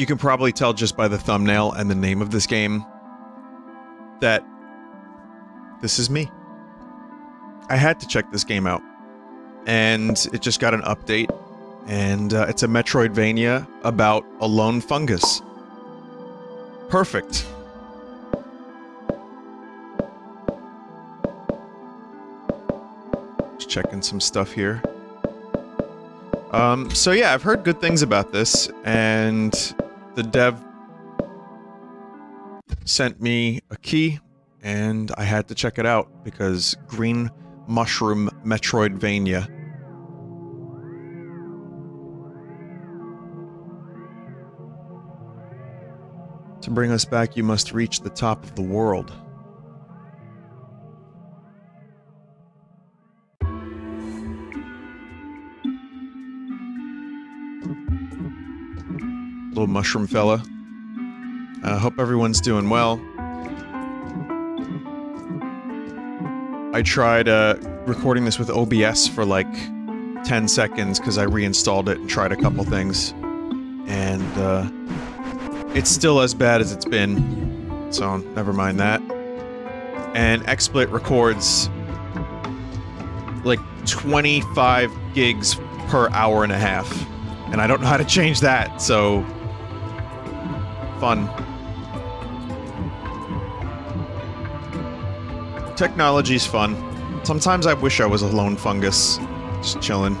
you can probably tell just by the thumbnail and the name of this game that this is me. I had to check this game out. And it just got an update. And uh, it's a Metroidvania about a lone fungus. Perfect. Just checking some stuff here. Um, so yeah, I've heard good things about this, and the dev sent me a key, and I had to check it out because Green Mushroom Metroidvania. To bring us back, you must reach the top of the world. Little mushroom fella. I uh, hope everyone's doing well. I tried uh, recording this with OBS for like 10 seconds because I reinstalled it and tried a couple things. And uh, it's still as bad as it's been, so never mind that. And XSplit records like 25 gigs per hour and a half. And I don't know how to change that, so... Fun. Technology's fun. Sometimes I wish I was a lone fungus. Just chilling.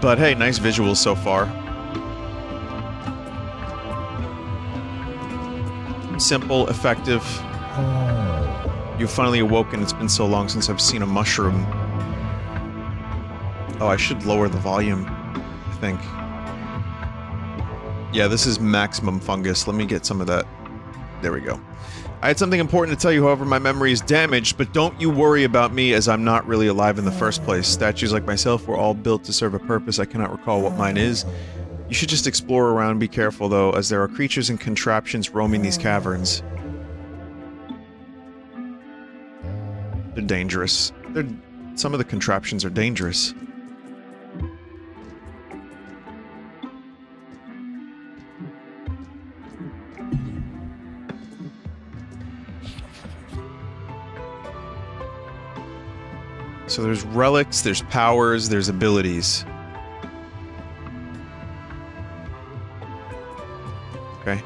But hey, nice visuals so far. Simple, effective. You've finally awoken. It's been so long since I've seen a mushroom. Oh, I should lower the volume, I think. Yeah, this is maximum fungus. Let me get some of that. There we go. I had something important to tell you, however, my memory is damaged, but don't you worry about me as I'm not really alive in the first place. Statues like myself were all built to serve a purpose. I cannot recall what mine is. You should just explore around be careful, though, as there are creatures and contraptions roaming these caverns. They're dangerous. They're, some of the contraptions are dangerous. So there's relics, there's powers, there's abilities. Okay.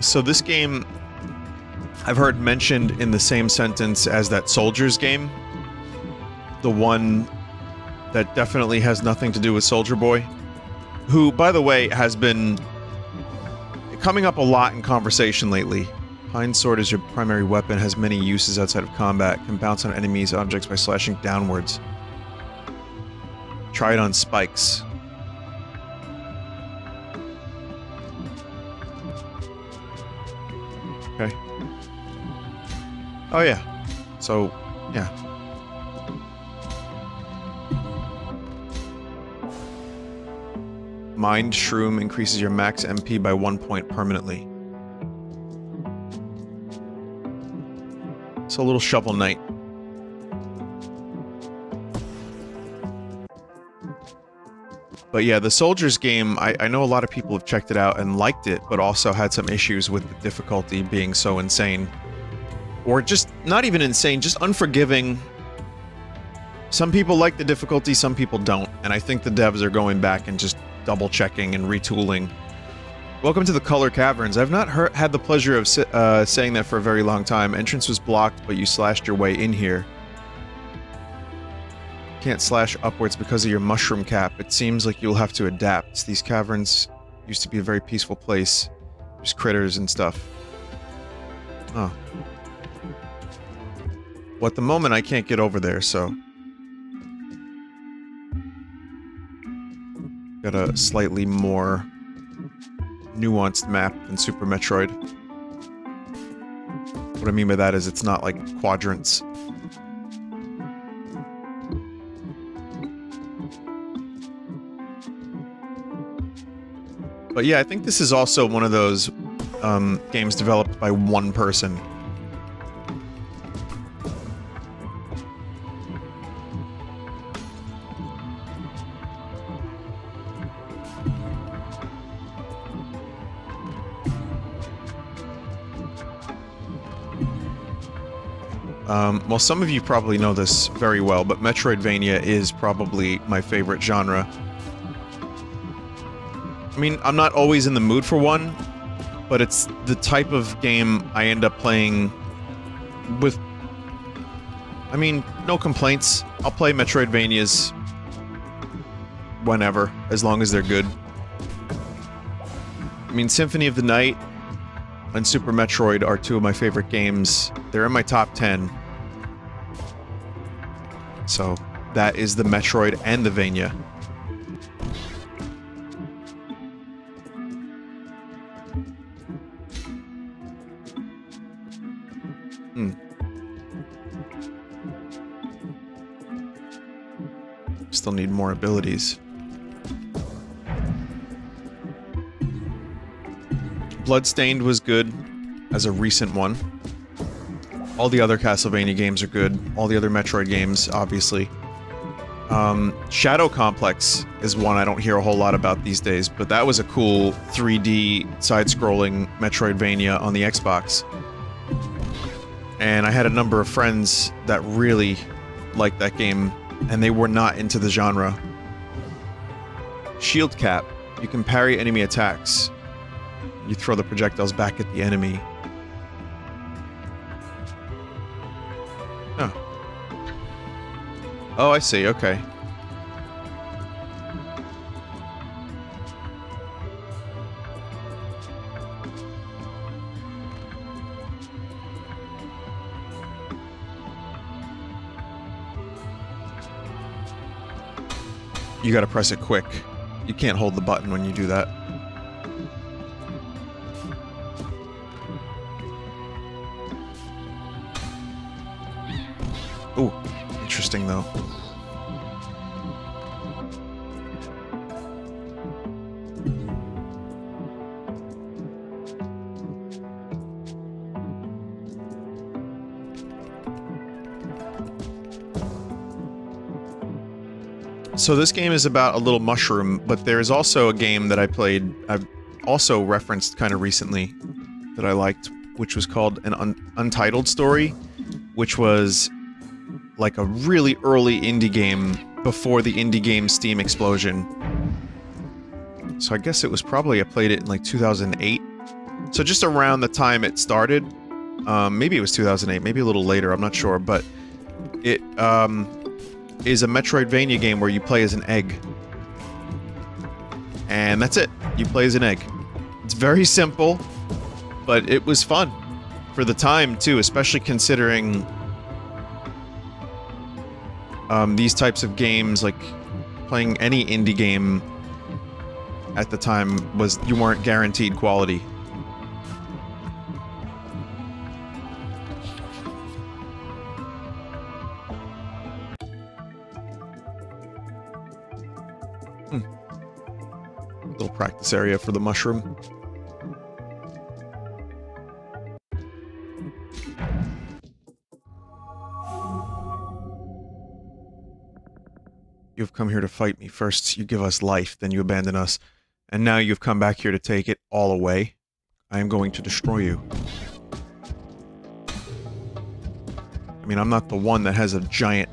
So this game I've heard mentioned in the same sentence as that Souldiers game. The one that definitely has nothing to do with Soldier Boy, who, by the way, has been coming up a lot in conversation lately. Pine Sword is your primary weapon, has many uses outside of combat, can bounce on enemies' objects by slashing downwards. Try it on spikes. Okay. Oh yeah. So, yeah. Mind Shroom increases your max MP by one point permanently. So a little Shovel Knight. But yeah, the Souldiers game, I, I, know a lot of people have checked it out and liked it, but also had some issues with the difficulty being so insane. Or just, not even insane, just unforgiving. Some people like the difficulty, some people don't, and I think the devs are going back and just double checking and retooling. Welcome to the Color Caverns. I've not heard, had the pleasure of uh, saying that for a very long time. Entrance was blocked, but you slashed your way in here. Can't slash upwards because of your mushroom cap. It seems like you'll have to adapt. These caverns used to be a very peaceful place. There's critters and stuff. Oh. Well, at the moment, I can't get over there, so... Got a slightly more nuanced map than Super Metroid. What I mean by that is it's not like quadrants. But yeah, I think this is also one of those um, games developed by one person Um, well, some of you probably know this very well, but Metroidvania is probably my favorite genre. I mean, I'm not always in the mood for one, but it's the type of game I end up playing with... I mean, no complaints. I'll play Metroidvanias whenever, as long as they're good. I mean, Symphony of the Night and Super Metroid are two of my favorite games. They're in my top 10. So, that is the Metroid and the Vania. Hmm. Still need more abilities. Bloodstained was good as a recent one. All the other Castlevania games are good. All the other Metroid games, obviously. Um, Shadow Complex is one I don't hear a whole lot about these days, but that was a cool 3D side-scrolling Metroidvania on the Xbox. And I had a number of friends that really liked that game, and they were not into the genre. Shield Cap. You can parry enemy attacks. You throw the projectiles back at the enemy. Oh, I see, okay. You gotta press it quick. You can't hold the button when you do that. Ooh, interesting though. So this game is about a little mushroom, but there's also a game that I played, I've also referenced kind of recently, that I liked, which was called an un Untitled Story, which was like a really early indie game before the indie game Steam explosion. So I guess it was probably I played it in like 2008. So just around the time it started, um, maybe it was 2008, maybe a little later, I'm not sure, but it um, is a Metroidvania game where you play as an egg. And that's it. You play as an egg. It's very simple, but it was fun. For the time, too, especially considering um, these types of games, like playing any indie game at the time was you weren't guaranteed quality. Hmm. Little practice area for the mushroom. Come here to fight me. First, you give us life, then you abandon us. And now you've come back here to take it all away. I am going to destroy you. I mean, I'm not the one that has a giant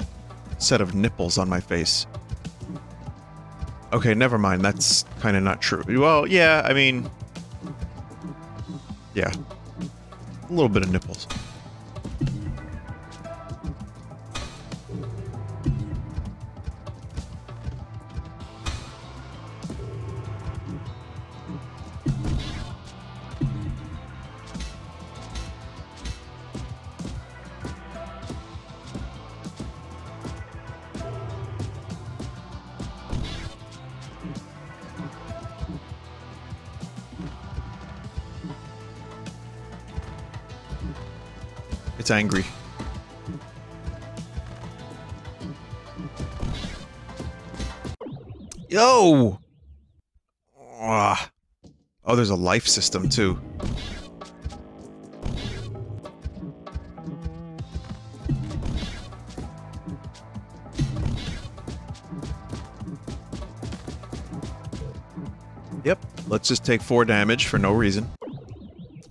set of nipples on my face. Okay, never mind. That's kind of not true. Well, yeah, I mean... Yeah. A little bit of nipples. Angry. Yo! Ah. Oh, there's a life system too. Yep, let's just take four damage for no reason.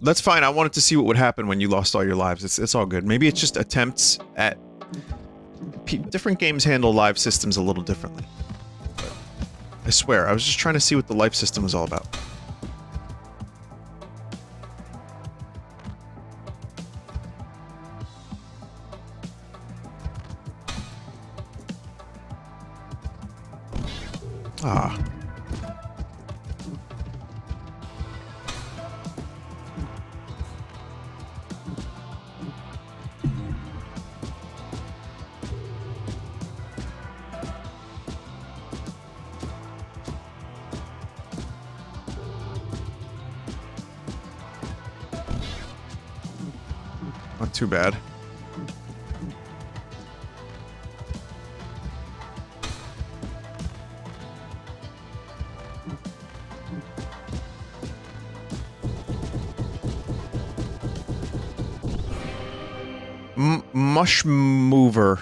That's fine, I wanted to see what would happen when you lost all your lives. It's, it's all good. Maybe it's just attempts at... Different games handle live systems a little differently. I swear, I was just trying to see what the life system was all about. Bad. M mush mover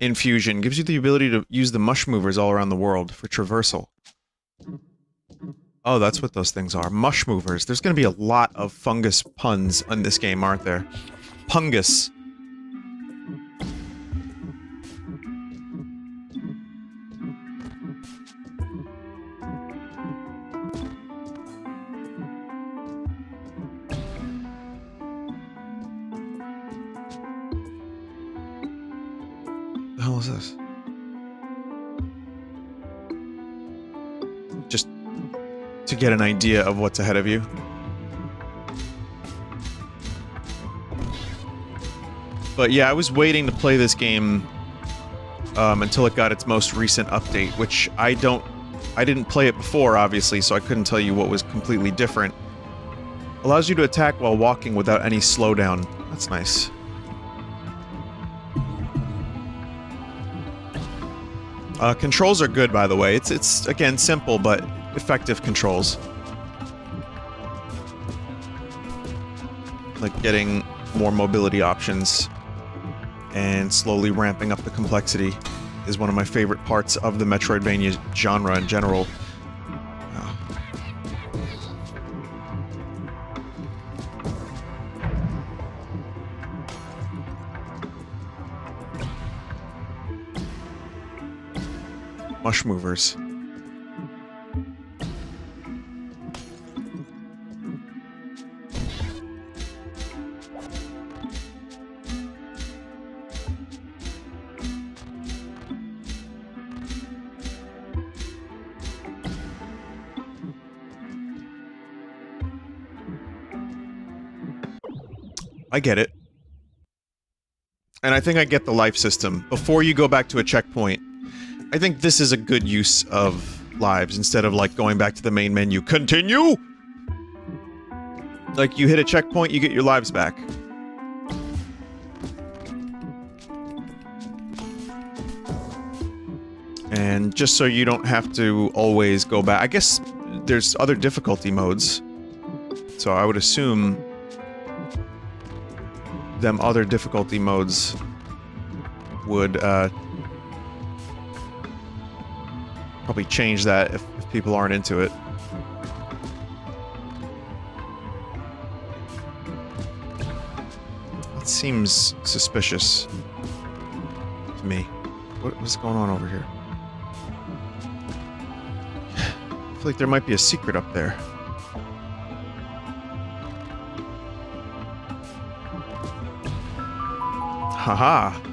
infusion gives you the ability to use the mush movers all around the world for traversal. Oh, that's what those things are. Mush movers. There's going to be a lot of fungus puns in this game, aren't there? Pungus. The hell is this? Just to get an idea of what's ahead of you. But yeah, I was waiting to play this game um, until it got its most recent update, which I don't... I didn't play it before, obviously, so I couldn't tell you what was completely different. Allows you to attack while walking without any slowdown. That's nice. Uh, controls are good, by the way. It's, it's again, simple, but effective controls. Like getting more mobility options and slowly ramping up the complexity is one of my favorite parts of the Metroidvania genre in general. Uh, mush movers. I get it. And I think I get the life system. Before you go back to a checkpoint, I think this is a good use of lives instead of like going back to the main menu. Continue! Like you hit a checkpoint, you get your lives back. And just so you don't have to always go back. I guess there's other difficulty modes. So I would assume them other difficulty modes would uh, probably change that if, if people aren't into it. That seems suspicious to me. What, what's going on over here? I feel like there might be a secret up there. Haha.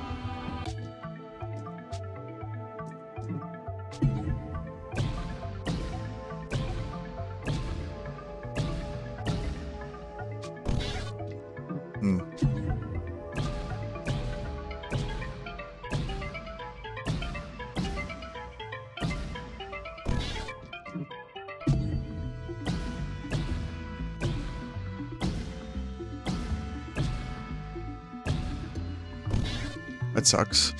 that sucks.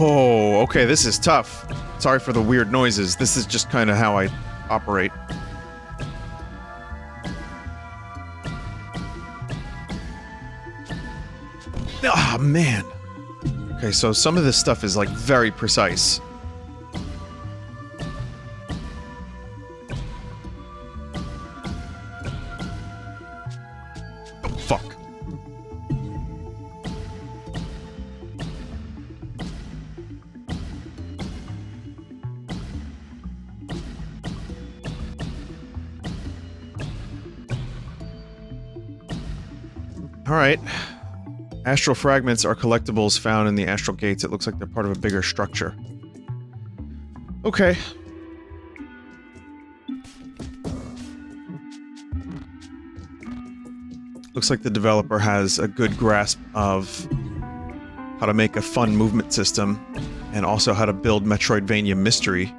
Oh, okay, this is tough. Sorry for the weird noises. This is just kind of how I operate. Okay, so some of this stuff is like very precise. Astral fragments are collectibles found in the astral gates. It looks like they're part of a bigger structure. Okay. Looks like the developer has a good grasp of how to make a fun movement system and also how to build Metroidvania mystery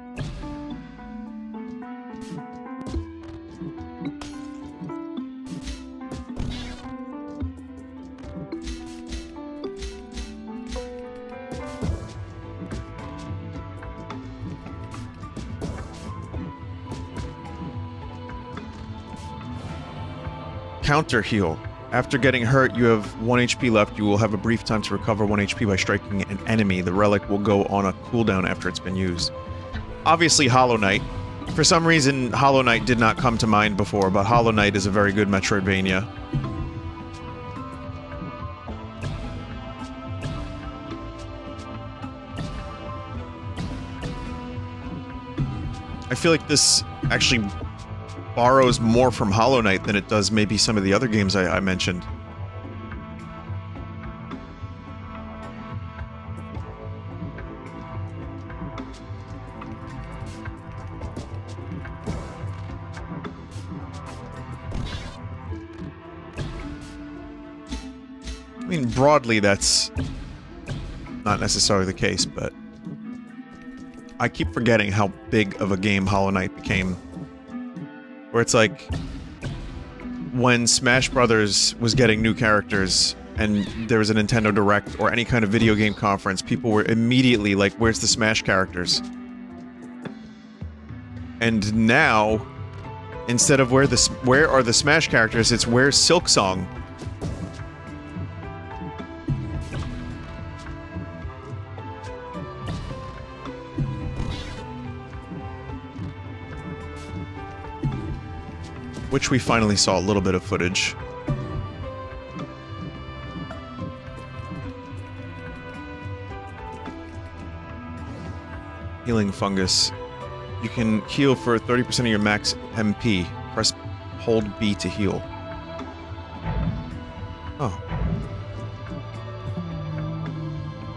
counter heal. After getting hurt, you have 1 HP left. You will have a brief time to recover 1 HP by striking an enemy. The relic will go on a cooldown after it's been used. Obviously, Hollow Knight. For some reason, Hollow Knight did not come to mind before, but Hollow Knight is a very good Metroidvania. I feel like this actually borrows more from Hollow Knight than it does maybe some of the other games I, I mentioned. I mean, broadly, that's not necessarily the case, but I keep forgetting how big of a game Hollow Knight became where it's like when Smash Brothers was getting new characters and there was a Nintendo Direct or any kind of video game conference, people were immediately like, where's the Smash characters? And now, instead of where the where are the Smash characters, it's where's Silksong? Which we finally saw a little bit of footage. Healing fungus. You can heal for 30% of your max MP. Press hold B to heal. Oh.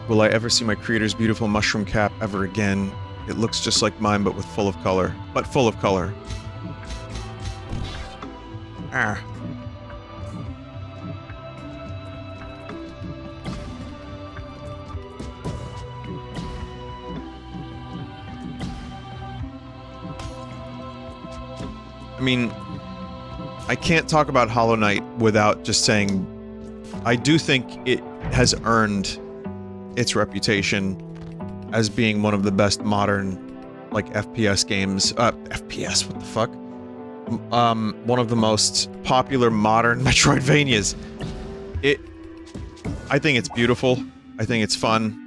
Will I ever see my creator's beautiful mushroom cap ever again? It looks just like mine, but with full of color. But full of color. Ah. I mean, I can't talk about Hollow Knight without just saying I do think it has earned its reputation as being one of the best modern like FPS games. Uh, FPS, what the fuck? Um, one of the most popular modern Metroidvanias. It, I think it's beautiful. I think it's fun.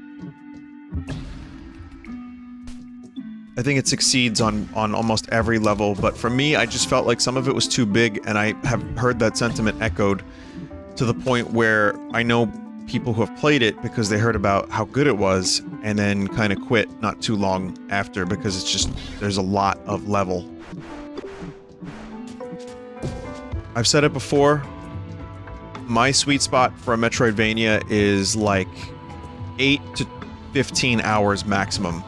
I think it succeeds on on almost every level, but for me, I just felt like some of it was too big, and I have heard that sentiment echoed to the point where I know people who have played it because they heard about how good it was, and then kind of quit not too long after because it's just there's a lot of level I've said it before. My sweet spot for a Metroidvania is like 8 to 15 hours maximum.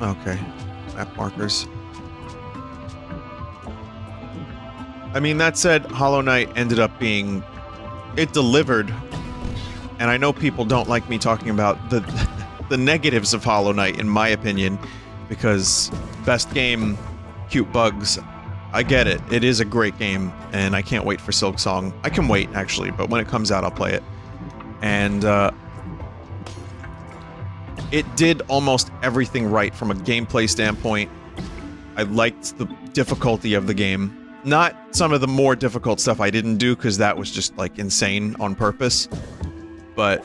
Okay. Map markers. I mean, that said, Hollow Knight ended up being... It delivered. And I know people don't like me talking about the the negatives of Hollow Knight, in my opinion, because best game, cute bugs. I get it. It is a great game, and I can't wait for Silksong. I can wait, actually, but when it comes out, I'll play it. And, uh, it did almost everything right from a gameplay standpoint. I liked the difficulty of the game. Not some of the more difficult stuff I didn't do, because that was just, like, insane on purpose. But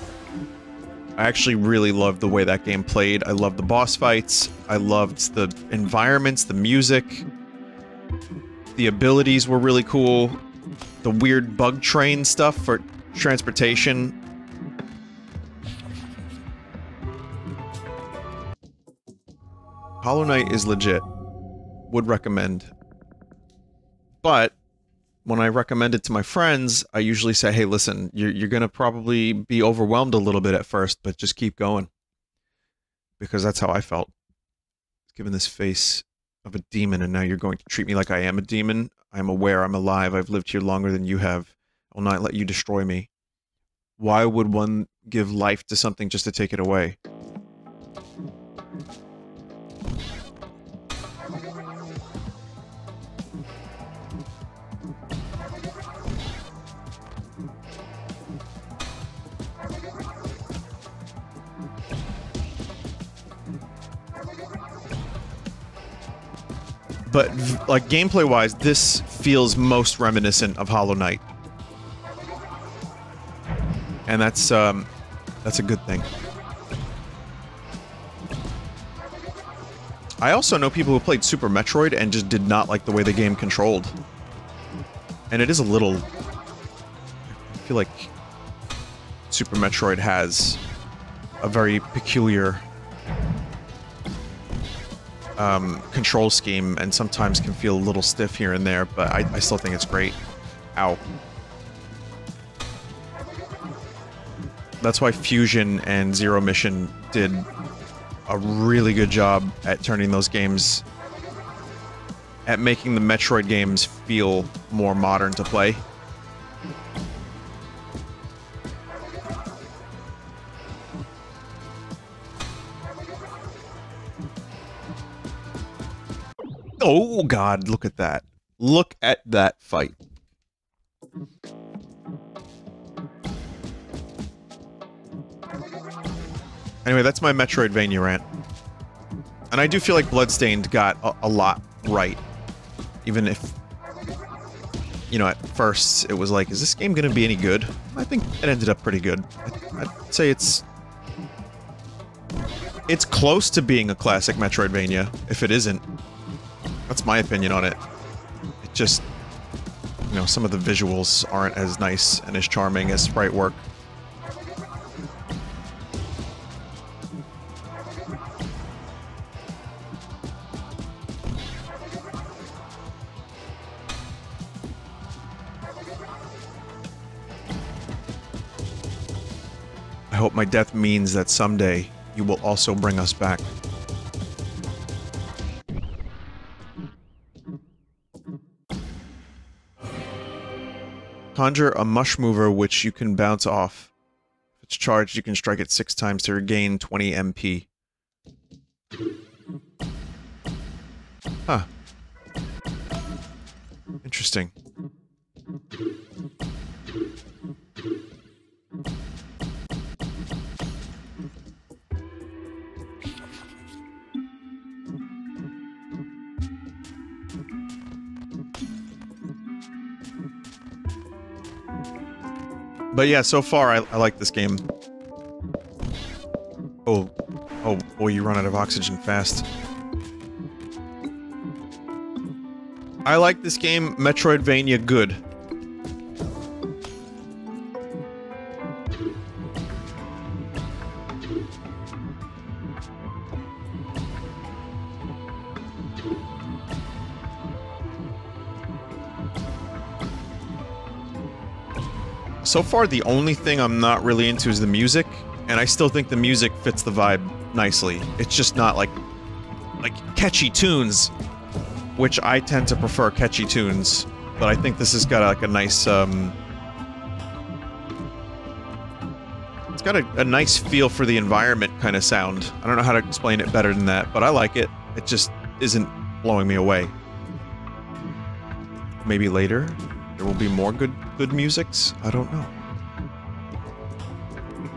I actually really loved the way that game played. I loved the boss fights. I loved the environments, the music. The abilities were really cool. The weird bug train stuff for transportation Hollow Knight is legit. Would recommend. But when I recommend it to my friends, I usually say, hey, listen, you're, you're going to probably be overwhelmed a little bit at first, but just keep going. Because that's how I felt. Given this face of a demon, and now you're going to treat me like I am a demon. I'm aware I'm alive. I've lived here longer than you have. I will not let you destroy me. Why would one give life to something just to take it away? But like gameplay wise, this feels most reminiscent of Hollow Knight, and that's um, that's a good thing. I also know people who played Super Metroid and just did not like the way the game controlled, and it is a little. I feel like Super Metroid has a very peculiar um, control scheme and sometimes can feel a little stiff here and there, but I, I still think it's great. Ow. That's why Fusion and Zero Mission did a really good job at turning those games at making the Metroid games feel more modern to play. Oh god, look at that. Look at that fight. Anyway, that's my Metroidvania rant. And I do feel like Bloodstained got a, a lot right. Even if, you know, at first it was like, is this game going to be any good? I think it ended up pretty good. I'd, I'd say it's... It's close to being a classic Metroidvania, if it isn't. That's my opinion on it. It just, you know, some of the visuals aren't as nice and as charming as sprite work. I hope my death means that someday you will also bring us back. Conjure a mush mover which you can bounce off. If it's charged, you can strike it six times to regain 20 MP. Huh. Interesting. But yeah, so far I, I like this game. Oh, oh boy, you run out of oxygen fast. I like this game, Metroidvania good. So far, the only thing I'm not really into is the music, and I still think the music fits the vibe nicely. It's just not like, like catchy tunes, which I tend to prefer catchy tunes, but I think this has got like a nice, um, it's got a, a nice feel for the environment kind of sound. I don't know how to explain it better than that, but I like it. It just isn't blowing me away. Maybe later there will be more good good musics. I don't know.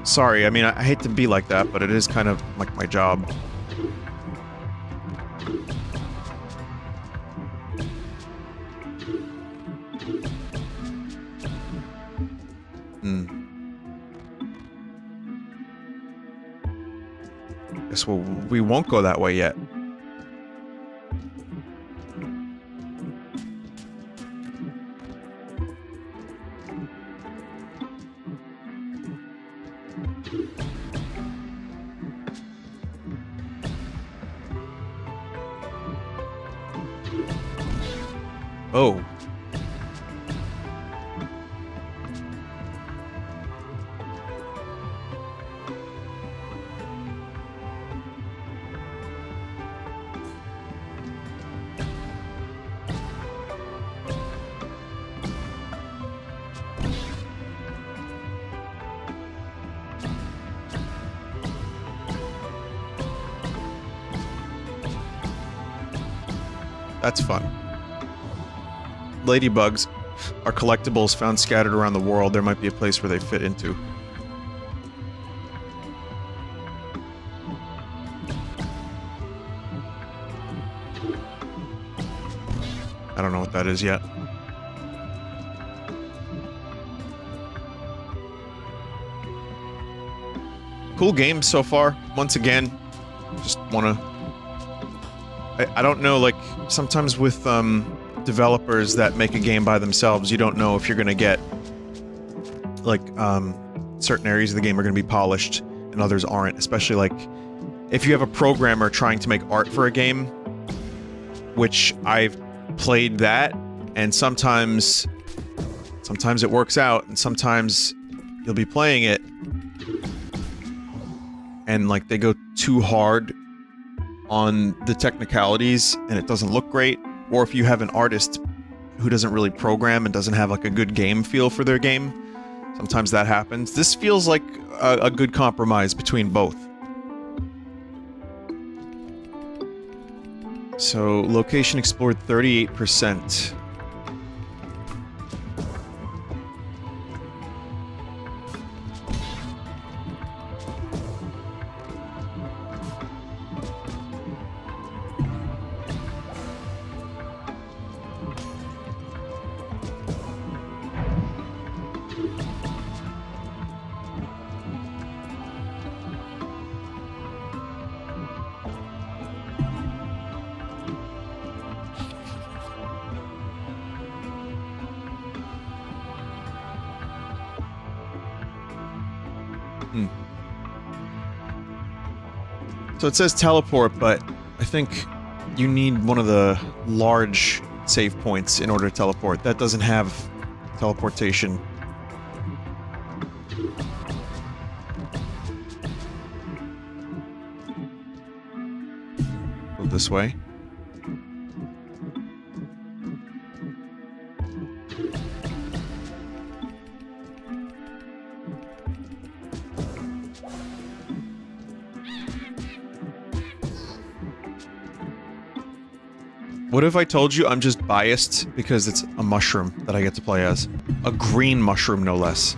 Sorry, I mean I, hate to be like that, but it is kind of like my job. Hmm. Guess well, we won't go that way yet. Ladybugs are collectibles found scattered around the world. There might be a place where they fit into. I don't know what that is yet. Cool game so far. Once again, just want to I, I don't know, like, sometimes with, um, developers that make a game by themselves, you don't know if you're gonna get, like, um, certain areas of the game are gonna be polished and others aren't, especially, like, if you have a programmer trying to make art for a game, which I've played that, and sometimes, sometimes it works out, and sometimes you'll be playing it, and, like, they go too hard on the technicalities and it doesn't look great, or if you have an artist who doesn't really program and doesn't have like a good game feel for their game, sometimes that happens. This feels like a, a good compromise between both. So, location explored 38%. It says teleport, but I think you need one of the large save points in order to teleport. That doesn't have teleportation. Go this way. What if I told you I'm just biased because it's a mushroom that I get to play as? A green mushroom, no less.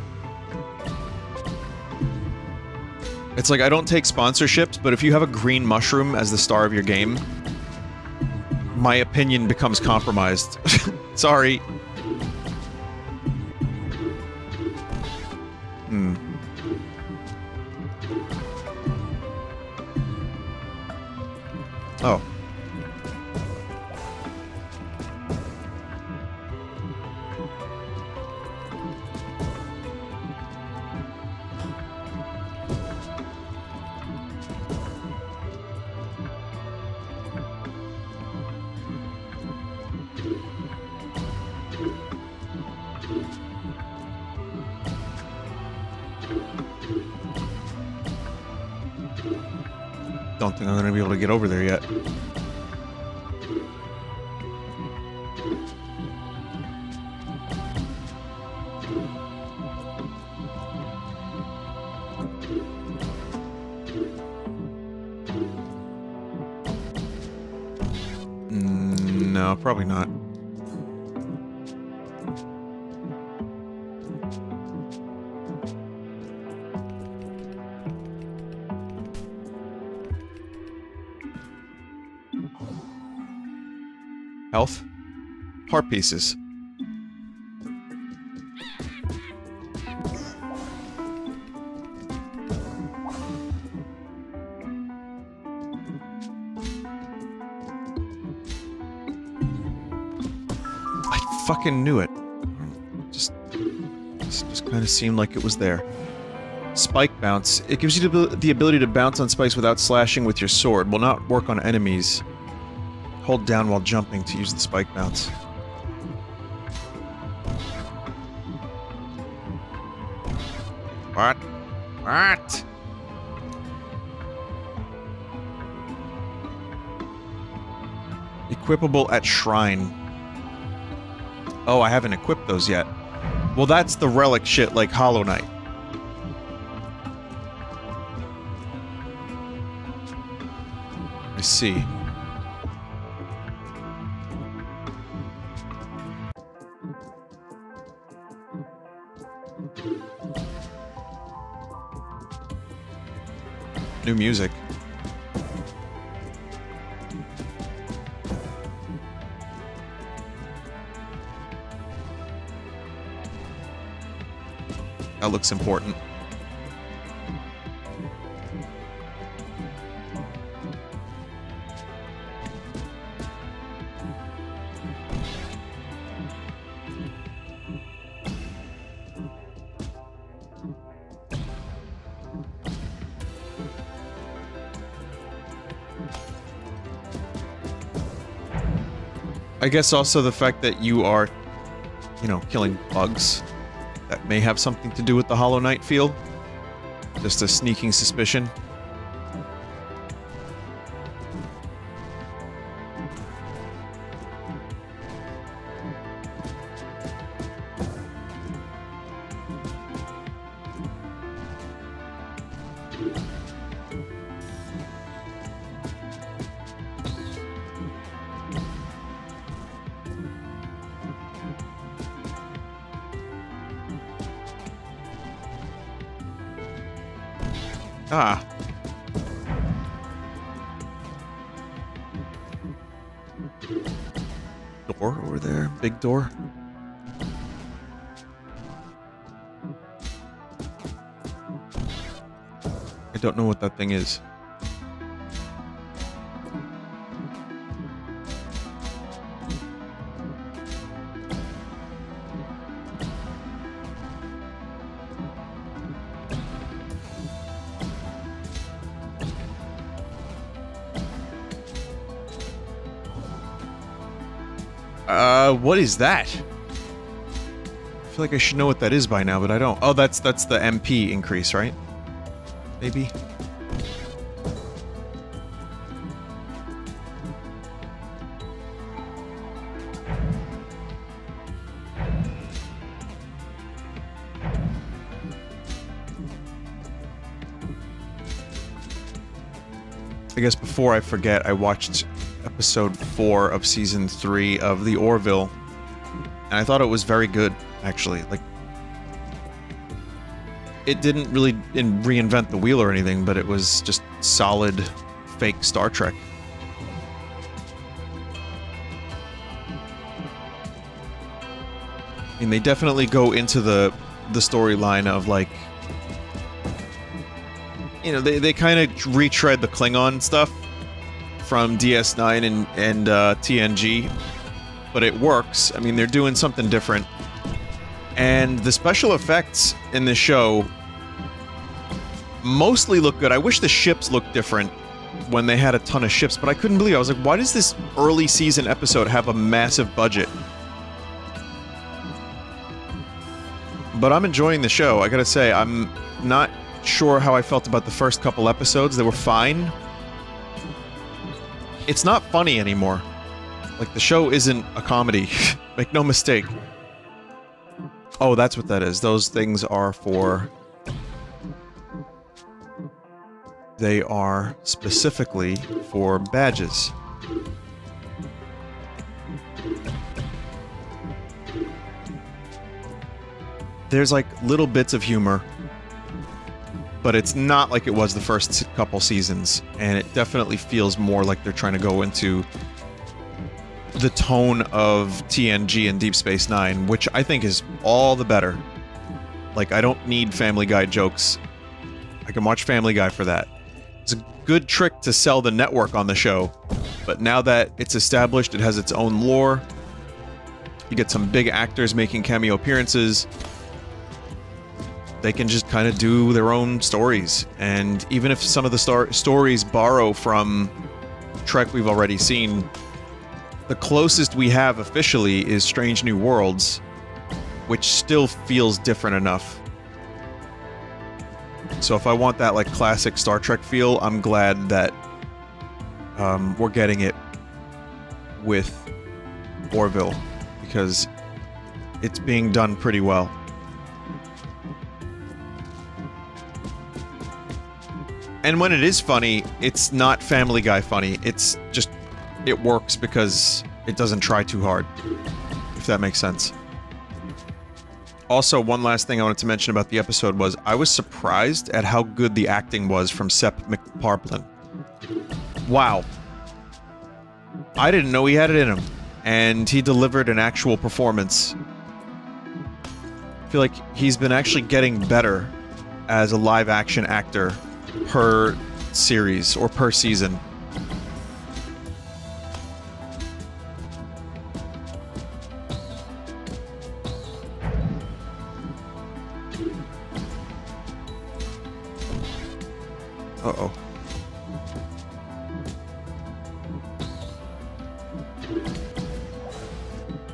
It's like, I don't take sponsorships, but if you have a green mushroom as the star of your game, my opinion becomes compromised. Sorry. Hmm. Oh. Don't think I'm gonna be able to get over there yet. Heart pieces. I fucking knew it. Just, just, just kind of seemed like it was there. Spike bounce. It gives you the ability to bounce on spikes without slashing with your sword. Will not work on enemies. Hold down while jumping to use the spike bounce. Equipable at shrine. Oh, I haven't equipped those yet. Well, that's the relic shit like Hollow Knight. I see. New music. Looks important. I guess also the fact that you are, you know, killing bugs. That may have something to do with the Hollow Knight feel. Just a sneaking suspicion. Door. I don't know what that thing is. What is that? I feel like I should know what that is by now, but I don't. Oh, that's that's the MP increase, right? Maybe. I guess before I forget, I watched episode 4 of season 3 of The Orville, and I thought it was very good, actually. Like, it didn't really in reinvent the wheel or anything, but it was just solid fake Star Trek. I mean, they definitely go into the the storyline of like you know, they, they kind of retread the Klingon stuff from DS9 and, and uh, TNG, but it works. I mean, they're doing something different. And the special effects in this show mostly look good. I wish the ships looked different when they had a ton of ships, but I couldn't believe it. I was like, why does this early season episode have a massive budget? But I'm enjoying the show. I gotta say, I'm not sure how I felt about the first couple episodes. They were fine. It's not funny anymore. Like, the show isn't a comedy. Make no mistake. Oh, that's what that is. Those things are for... They are specifically for badges. There's like little bits of humor, but it's not like it was the first couple seasons, and it definitely feels more like they're trying to go into the tone of TNG and Deep Space Nine, which I think is all the better. Like, I don't need Family Guy jokes. I can watch Family Guy for that. It's a good trick to sell the network on the show, but now that it's established, it has its own lore. You get some big actors making cameo appearances. They can just kind of do their own stories. And even if some of the stories borrow from Trek we've already seen, the closest we have officially is Strange New Worlds, which still feels different enough. So if I want that like classic Star Trek feel, I'm glad that um, we're getting it with Orville because it's being done pretty well. And when it is funny, it's not Family Guy funny. It's just, it works because it doesn't try too hard, if that makes sense. Also, one last thing I wanted to mention about the episode was I was surprised at how good the acting was from Seth MacFarlane. Wow. I didn't know he had it in him. And he delivered an actual performance. I feel like he's been actually getting better as a live action actor per series or per season. Uh-oh.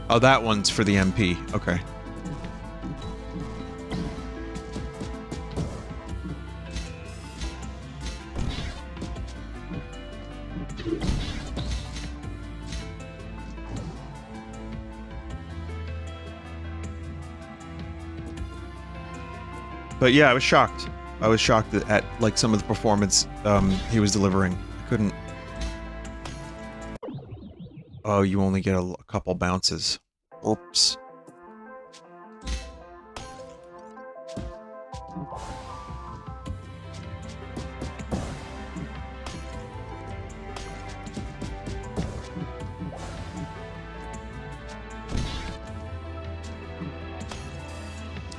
Oh, that one's for the MP. Okay. But yeah, I was shocked. I was shocked at, like some of the performance um, he was delivering. I couldn't. Oh, you only get a, a couple bounces. Oops.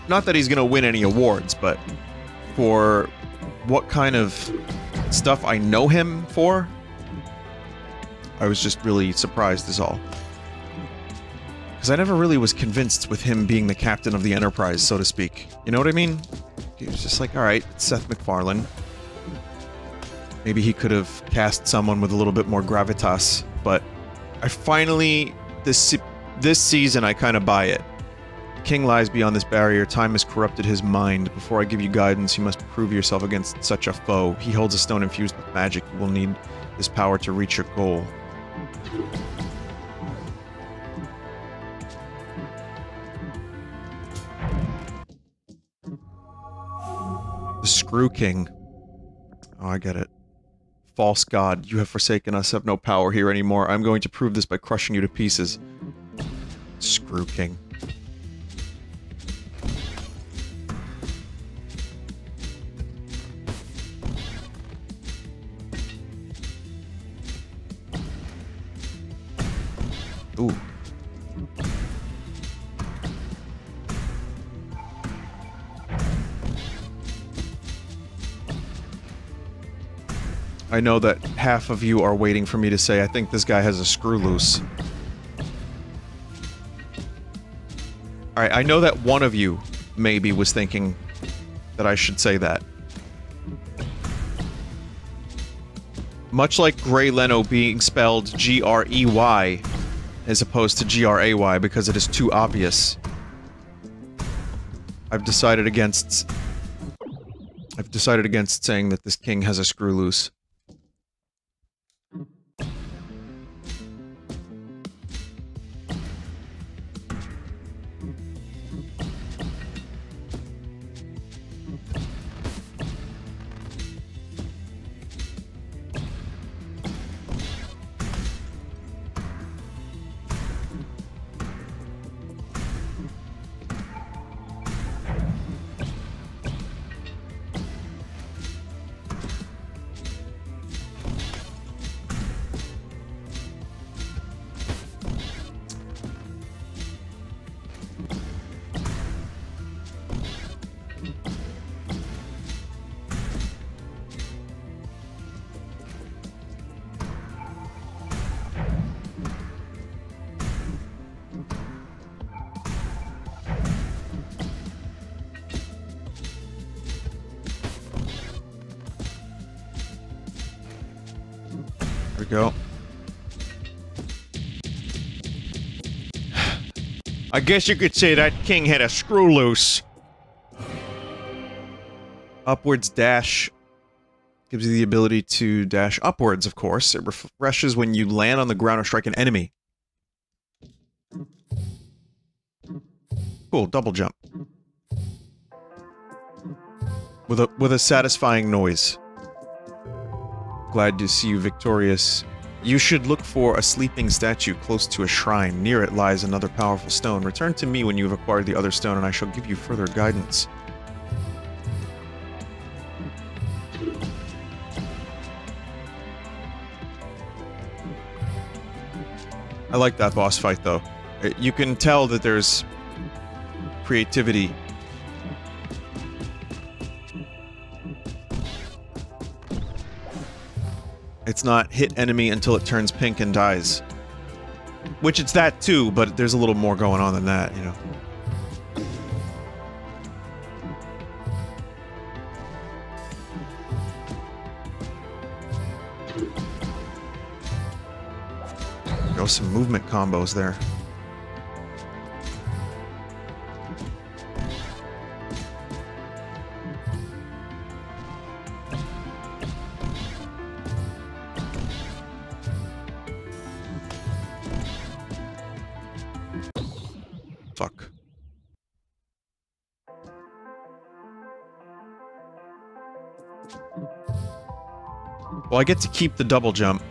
Not that he's gonna win any awards, but for what kind of stuff I know him for, I was just really surprised is all. Because I never really was convinced with him being the captain of the Enterprise, so to speak. You know what I mean? He was just like, alright, Seth MacFarlane. Maybe he could have cast someone with a little bit more gravitas, but I finally, this, this season, I kind of buy it king lies beyond this barrier. Time has corrupted his mind. Before I give you guidance, you must prove yourself against such a foe. He holds a stone infused with magic. You will need this power to reach your goal. The Screw King. Oh, I get it. False god, you have forsaken us, have no power here anymore. I'm going to prove this by crushing you to pieces. Screw King. Ooh. I know that half of you are waiting for me to say, I think this guy has a screw loose. Alright, I know that one of you, maybe, was thinking that I should say that. Much like Gray Leno being spelled G-R-E-Y, as opposed to G-R-A-Y because it is too obvious. I've decided against... I've decided against saying that this king has a screw loose. Guess you could say that king had a screw loose. Upwards dash gives you the ability to dash upwards, of course. It refreshes when you land on the ground or strike an enemy. Cool, double jump. With a with a satisfying noise. Glad to see you victorious. You should look for a sleeping statue close to a shrine. Near it lies another powerful stone. Return to me when you have acquired the other stone, and I shall give you further guidance. I like that boss fight, though. You can tell that there's creativity It's not hit enemy until it turns pink and dies. Which it's that too, but there's a little more going on than that, you know. Go some movement combos there. Well, I get to keep the double jump.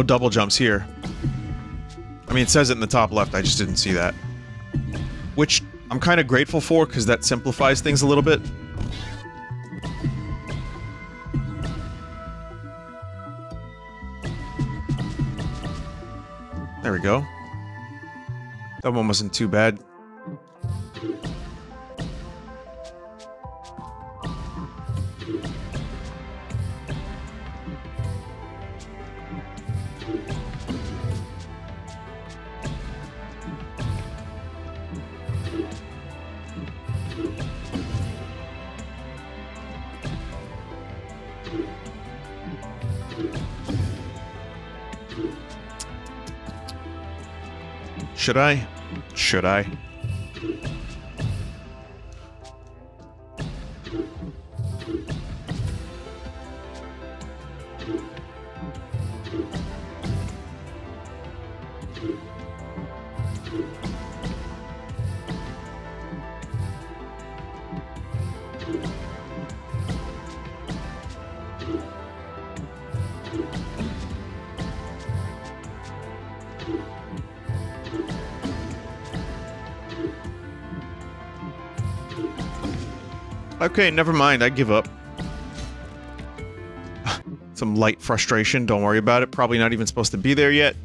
No double jumps here. I mean, it says it in the top left, I just didn't see that. Which I'm kind of grateful for, because that simplifies things a little bit. There we go. That one wasn't too bad. Should I? Should I? Okay, never mind. I give up. Some light frustration. Don't worry about it. Probably not even supposed to be there yet.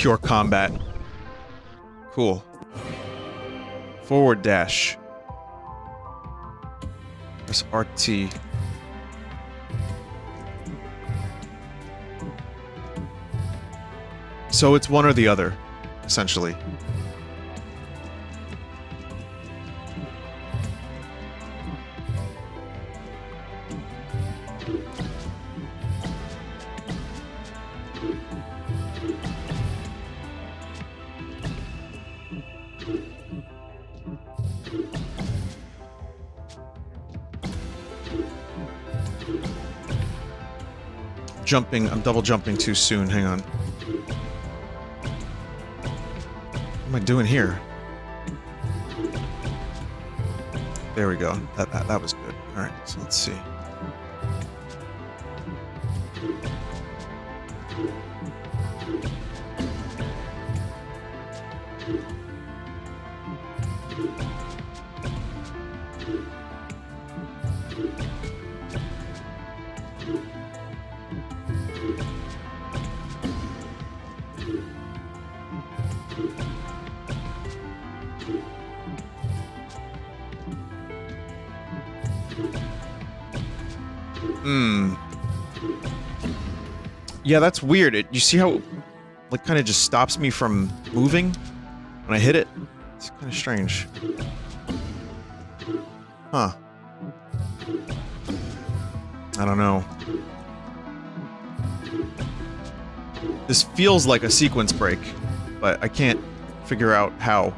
Pure combat. Cool. Forward dash. Press RT. So it's one or the other, essentially. Jumping, I'm double jumping too soon, hang on. What am I doing here? There we go. That, that, that was good. Alright, so let's see. Yeah, that's weird. It, you see how, like, kind of just stops me from moving when I hit it? It's kind of strange. Huh. I don't know. This feels like a sequence break, but I can't figure out how.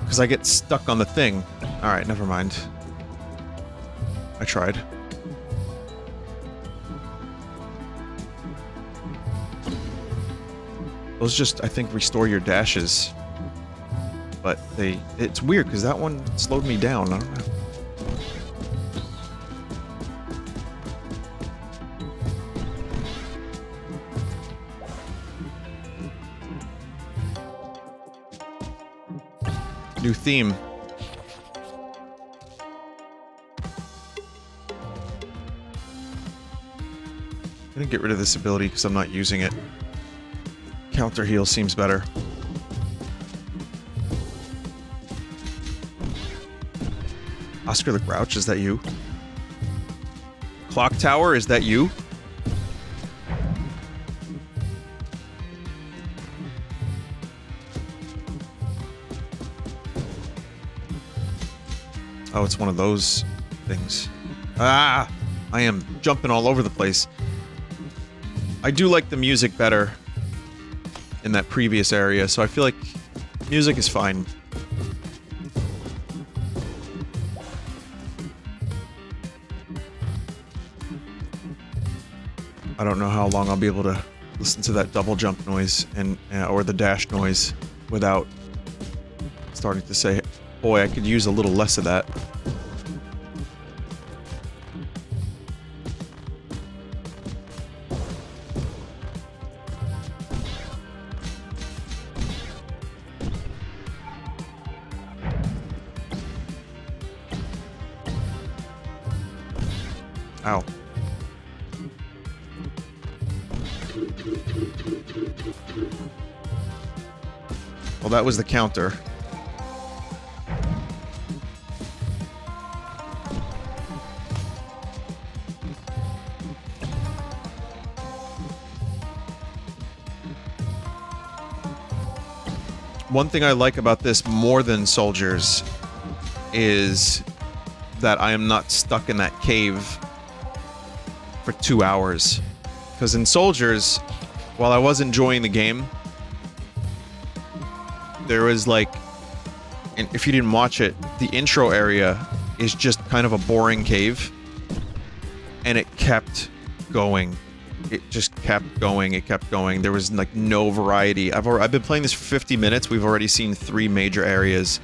Because I get stuck on the thing. Alright, never mind. I tried. Those just, I think, restore your dashes. But they... It's weird, because that one slowed me down. I don't know. New theme. I'm gonna get rid of this ability because I'm not using it. Counter heal seems better. Oscar the Grouch, is that you? Clock Tower, is that you? Oh, it's one of those things. Ah! I am jumping all over the place. I do like the music better in that previous area, so I feel like music is fine. I don't know how long I'll be able to listen to that double jump noise and uh, or the dash noise without starting to say, boy, I could use a little less of that. Was the counter. One thing I like about this more than Souldiers is that I am not stuck in that cave for two hours. Because in Souldiers, while I was enjoying the game, there was like, and if you didn't watch it, the intro area is just kind of a boring cave. And it kept going. It just kept going, it kept going. There was like no variety. I've, already, I've been playing this for 50 minutes. We've already seen three major areas.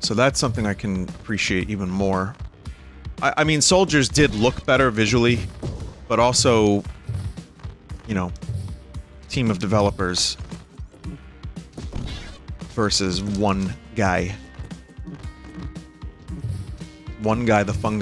So that's something I can appreciate even more. I, I, mean, Souldiers did look better visually, but also, you know, team of developers versus one guy. One guy, the fun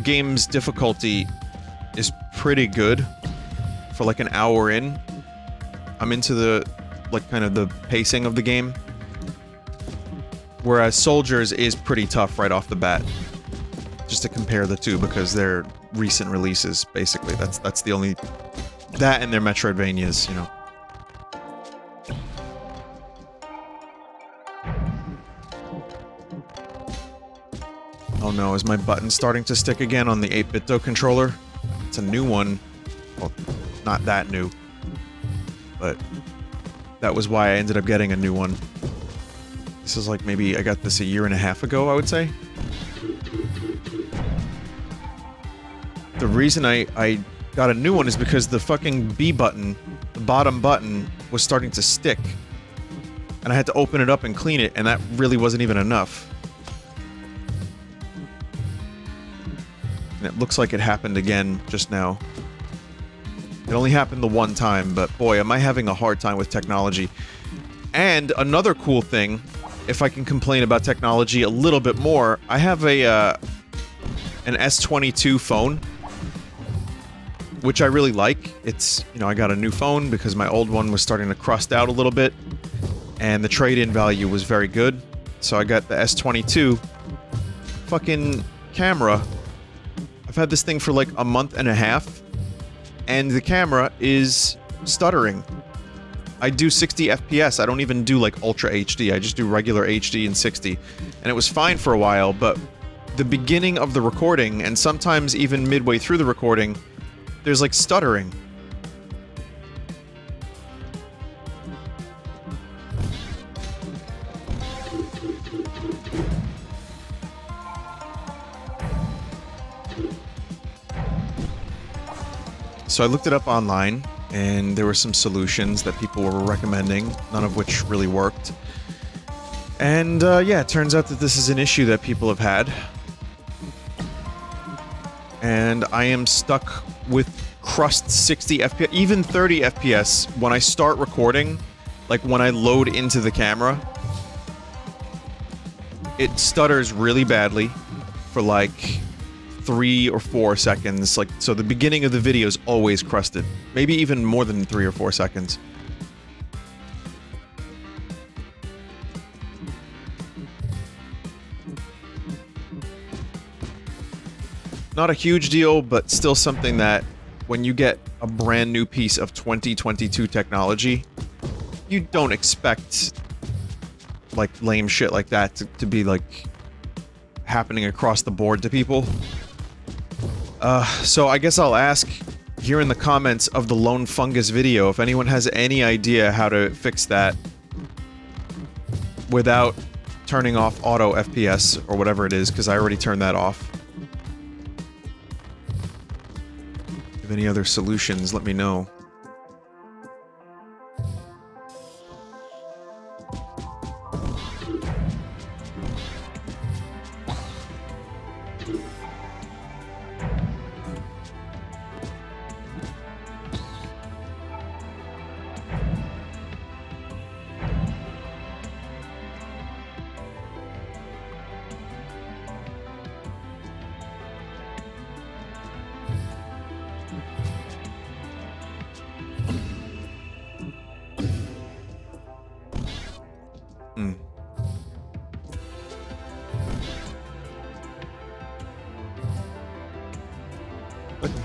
game's difficulty is pretty good for like an hour in. I'm into the, like, kind of the pacing of the game. Whereas Souldiers is pretty tough right off the bat. Just to compare the two, because they're recent releases, basically. That's that's the only... That and their Metroidvanias, you know. No, is my button starting to stick again on the 8BitDo controller? It's a new one. Well, not that new. But that was why I ended up getting a new one. This is like maybe I got this a year and a half ago, I would say. The reason I, I got a new one is because the fucking B button, the bottom button, was starting to stick. And I had to open it up and clean it, and that really wasn't even enough. It looks like it happened again just now. It only happened the one time, but boy, am I having a hard time with technology. And another cool thing, if I can complain about technology a little bit more, I have a, uh, an S22 phone, which I really like. It's, you know, I got a new phone because my old one was starting to crust out a little bit, and the trade-in value was very good. So I got the S22 fucking camera I've had this thing for like a month and a half, and the camera is stuttering. I do 60 FPS, I don't even do like Ultra HD, I just do regular HD and 60. And it was fine for a while, but the beginning of the recording, and sometimes even midway through the recording, there's like stuttering. So I looked it up online, and there were some solutions that people were recommending, none of which really worked. And uh, yeah, it turns out that this is an issue that people have had. And I am stuck with crust 60 FPS, even 30 FPS when I start recording, like when I load into the camera. It stutters really badly for like three or four seconds. Like, so the beginning of the video is always crusted. Maybe even more than three or four seconds. Not a huge deal, but still something that when you get a brand new piece of 2022 technology, you don't expect like lame shit like that to, to be like happening across the board to people. Uh, so I guess I'll ask here in the comments of the Lone Fungus video if anyone has any idea how to fix that without turning off auto FPS or whatever it is, because I already turned that off. If any other solutions, let me know.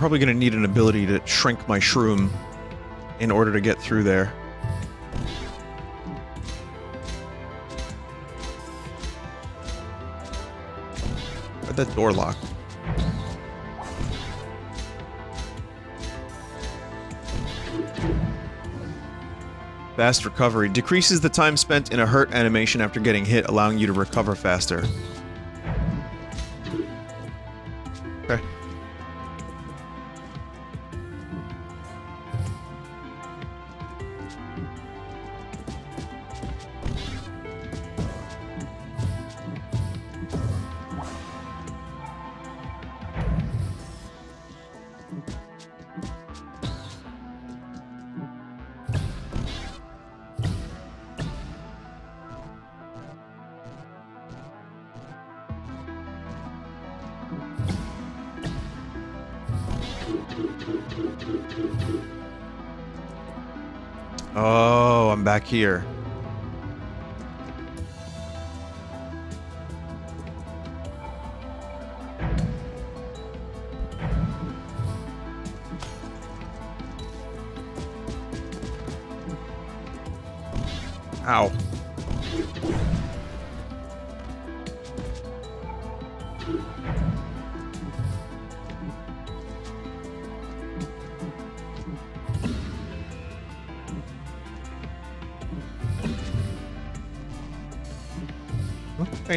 Probably going to need an ability to shrink my shroom in order to get through there. Where'd that door lock? Fast recovery. Decreases the time spent in a hurt animation after getting hit, allowing you to recover faster. Here.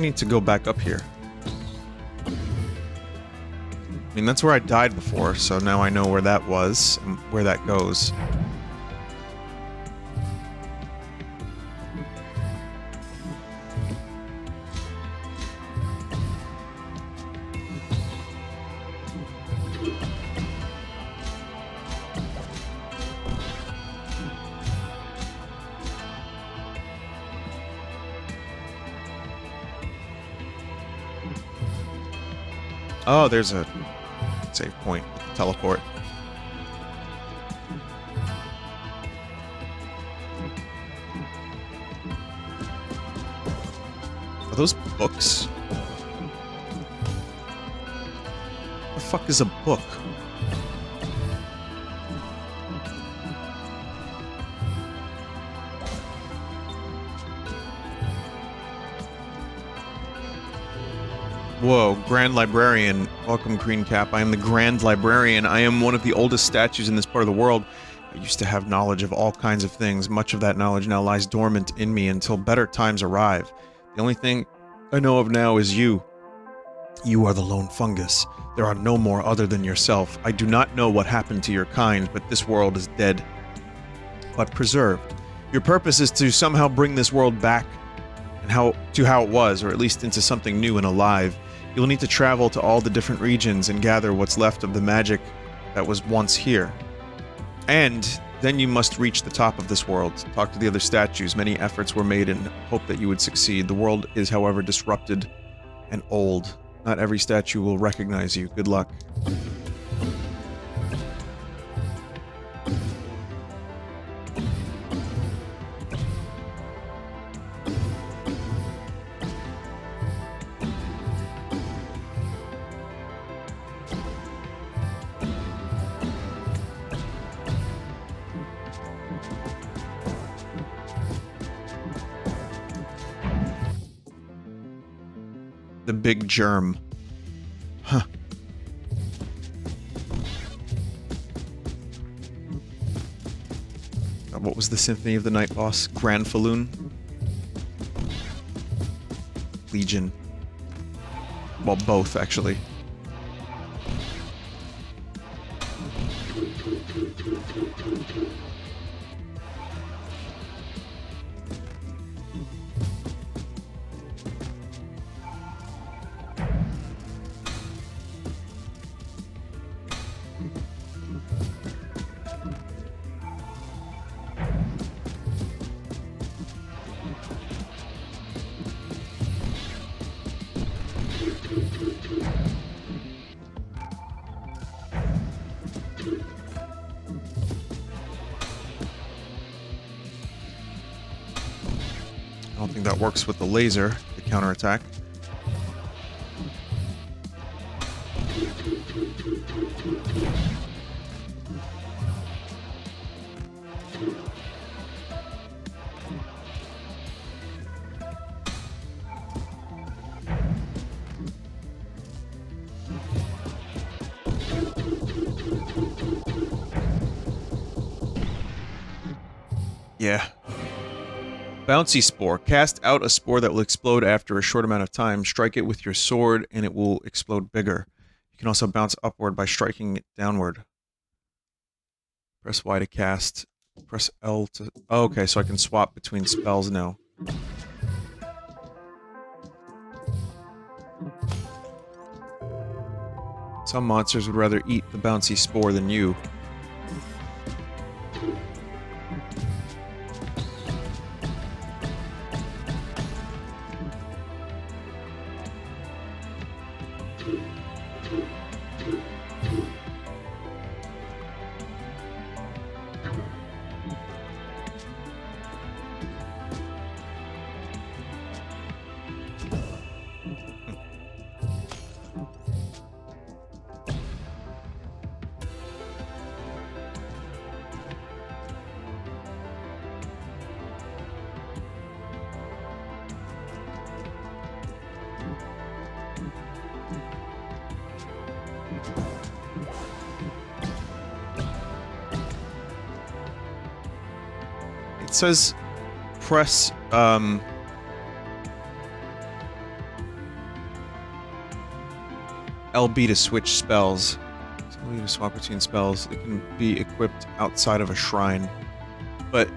Need to go back up here. I mean, that's where I died before, so now I know where that was and where that goes. Oh, there's a save point. Teleport. Are those books? What the fuck is a book? Whoa, Grand Librarian. Welcome, Green Cap. I am the Grand Librarian. I am one of the oldest statues in this part of the world. I used to have knowledge of all kinds of things. Much of that knowledge now lies dormant in me until better times arrive. The only thing I know of now is you. You are the lone fungus. There are no more other than yourself. I do not know what happened to your kind, but this world is dead. But preserved. Your purpose is to somehow bring this world back and how to how it was, or at least into something new and alive. You'll need to travel to all the different regions and gather what's left of the magic that was once here. And then you must reach the top of this world, talk to the other statues. Many efforts were made in hope that you would succeed. The world is, however, disrupted and old. Not every statue will recognize you. Good luck. Big germ. Huh. Uh, What was the Symphony of the Night boss? Granfaloon? Legion. Well, both, actually. With the laser, the counterattack. Bouncy Spore. Cast out a spore that will explode after a short amount of time. Strike it with your sword and it will explode bigger. You can also bounce upward by striking it downward. Press Y to cast. Press L to... Oh, okay, so I can swap between spells now. Some monsters would rather eat the bouncy spore than you. Says press um LB to switch spells. So to swap between spells. It can be equipped outside of a shrine. But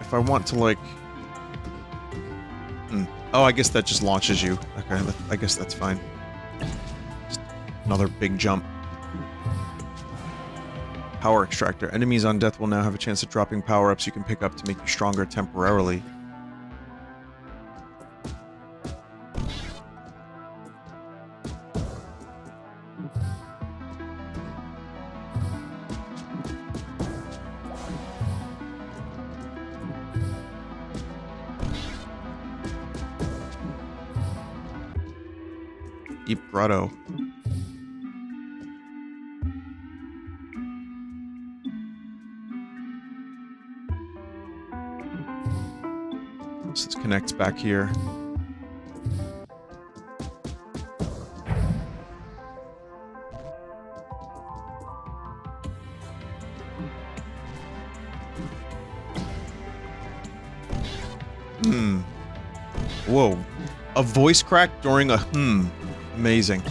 if I want to like hmm. Oh, I guess that just launches you. Okay, I guess that's fine. Just another big jump. Power Extractor. Enemies on death will now have a chance at dropping power-ups you can pick up to make you stronger temporarily. Back here. Hmm. Whoa. A voice crack during a hmm. Amazing.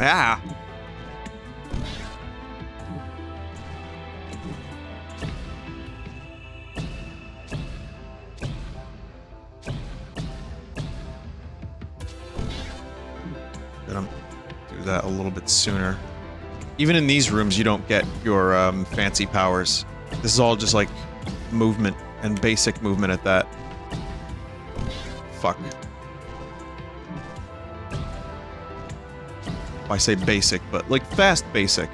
Ah! Bit sooner. Even in these rooms, you don't get your um, fancy powers. This is all just like movement and basic movement at that. Fuck. I say basic, but like fast basic.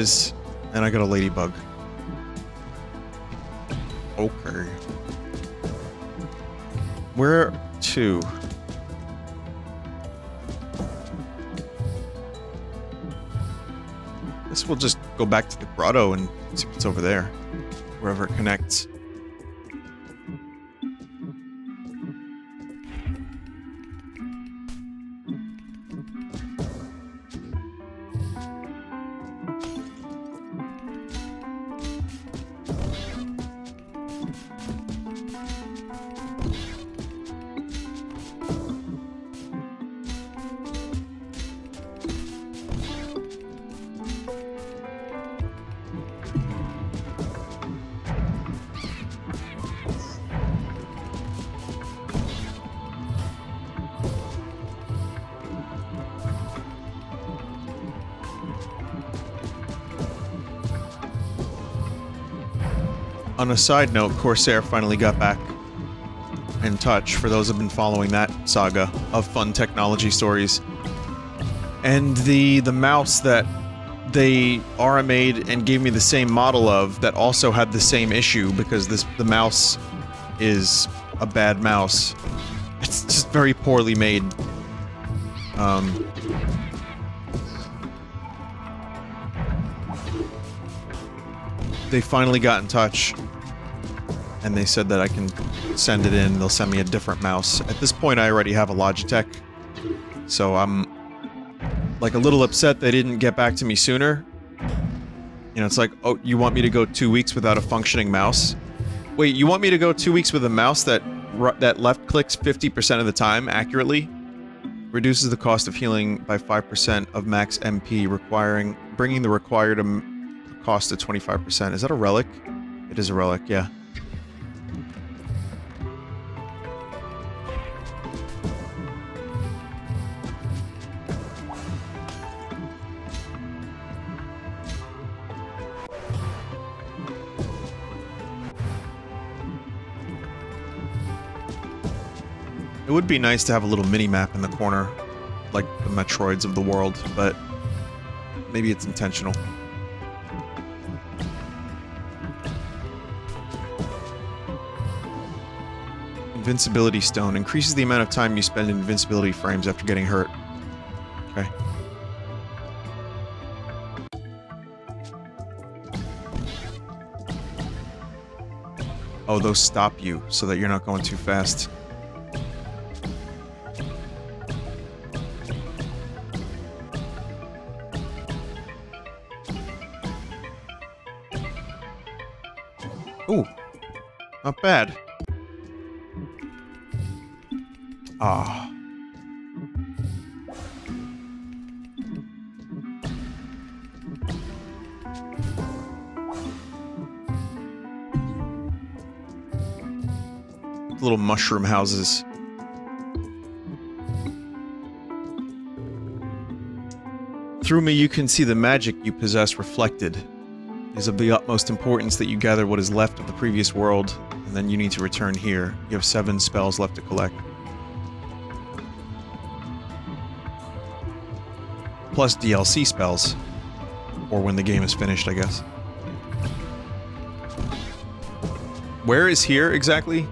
Is. And I got a ladybug. Okay. Where to? Guess we'll just go back to the grotto and see what's over there. Wherever it connects. On a side note, Corsair finally got back in touch, for those who have been following that saga of fun technology stories. And the the mouse that they RMA'd and gave me the same model of that also had the same issue because this the mouse is a bad mouse. It's just very poorly made. Um, they finally got in touch and they said that I can send it in. They'll send me a different mouse. At this point, I already have a Logitech, so I'm like a little upset they didn't get back to me sooner. You know, it's like, oh, you want me to go two weeks without a functioning mouse? Wait, you want me to go two weeks with a mouse that that left clicks 50% of the time accurately? Reduces the cost of healing by 5% of max MP, requiring bringing the required cost to 25%. Is that a relic? It is a relic, yeah. Be nice to have a little mini-map in the corner, like the Metroids of the world, but maybe it's intentional. Invincibility Stone. Increases the amount of time you spend in invincibility frames after getting hurt. Okay. Oh, those stop you so that you're not going too fast. Not bad. Ah. Little mushroom houses. Through me you can see the magic you possess reflected is of the utmost importance that you gather what is left of the previous world, and then you need to return here. You have seven spells left to collect. Plus DLC spells. Or when the game is finished, I guess. Where is here, exactly?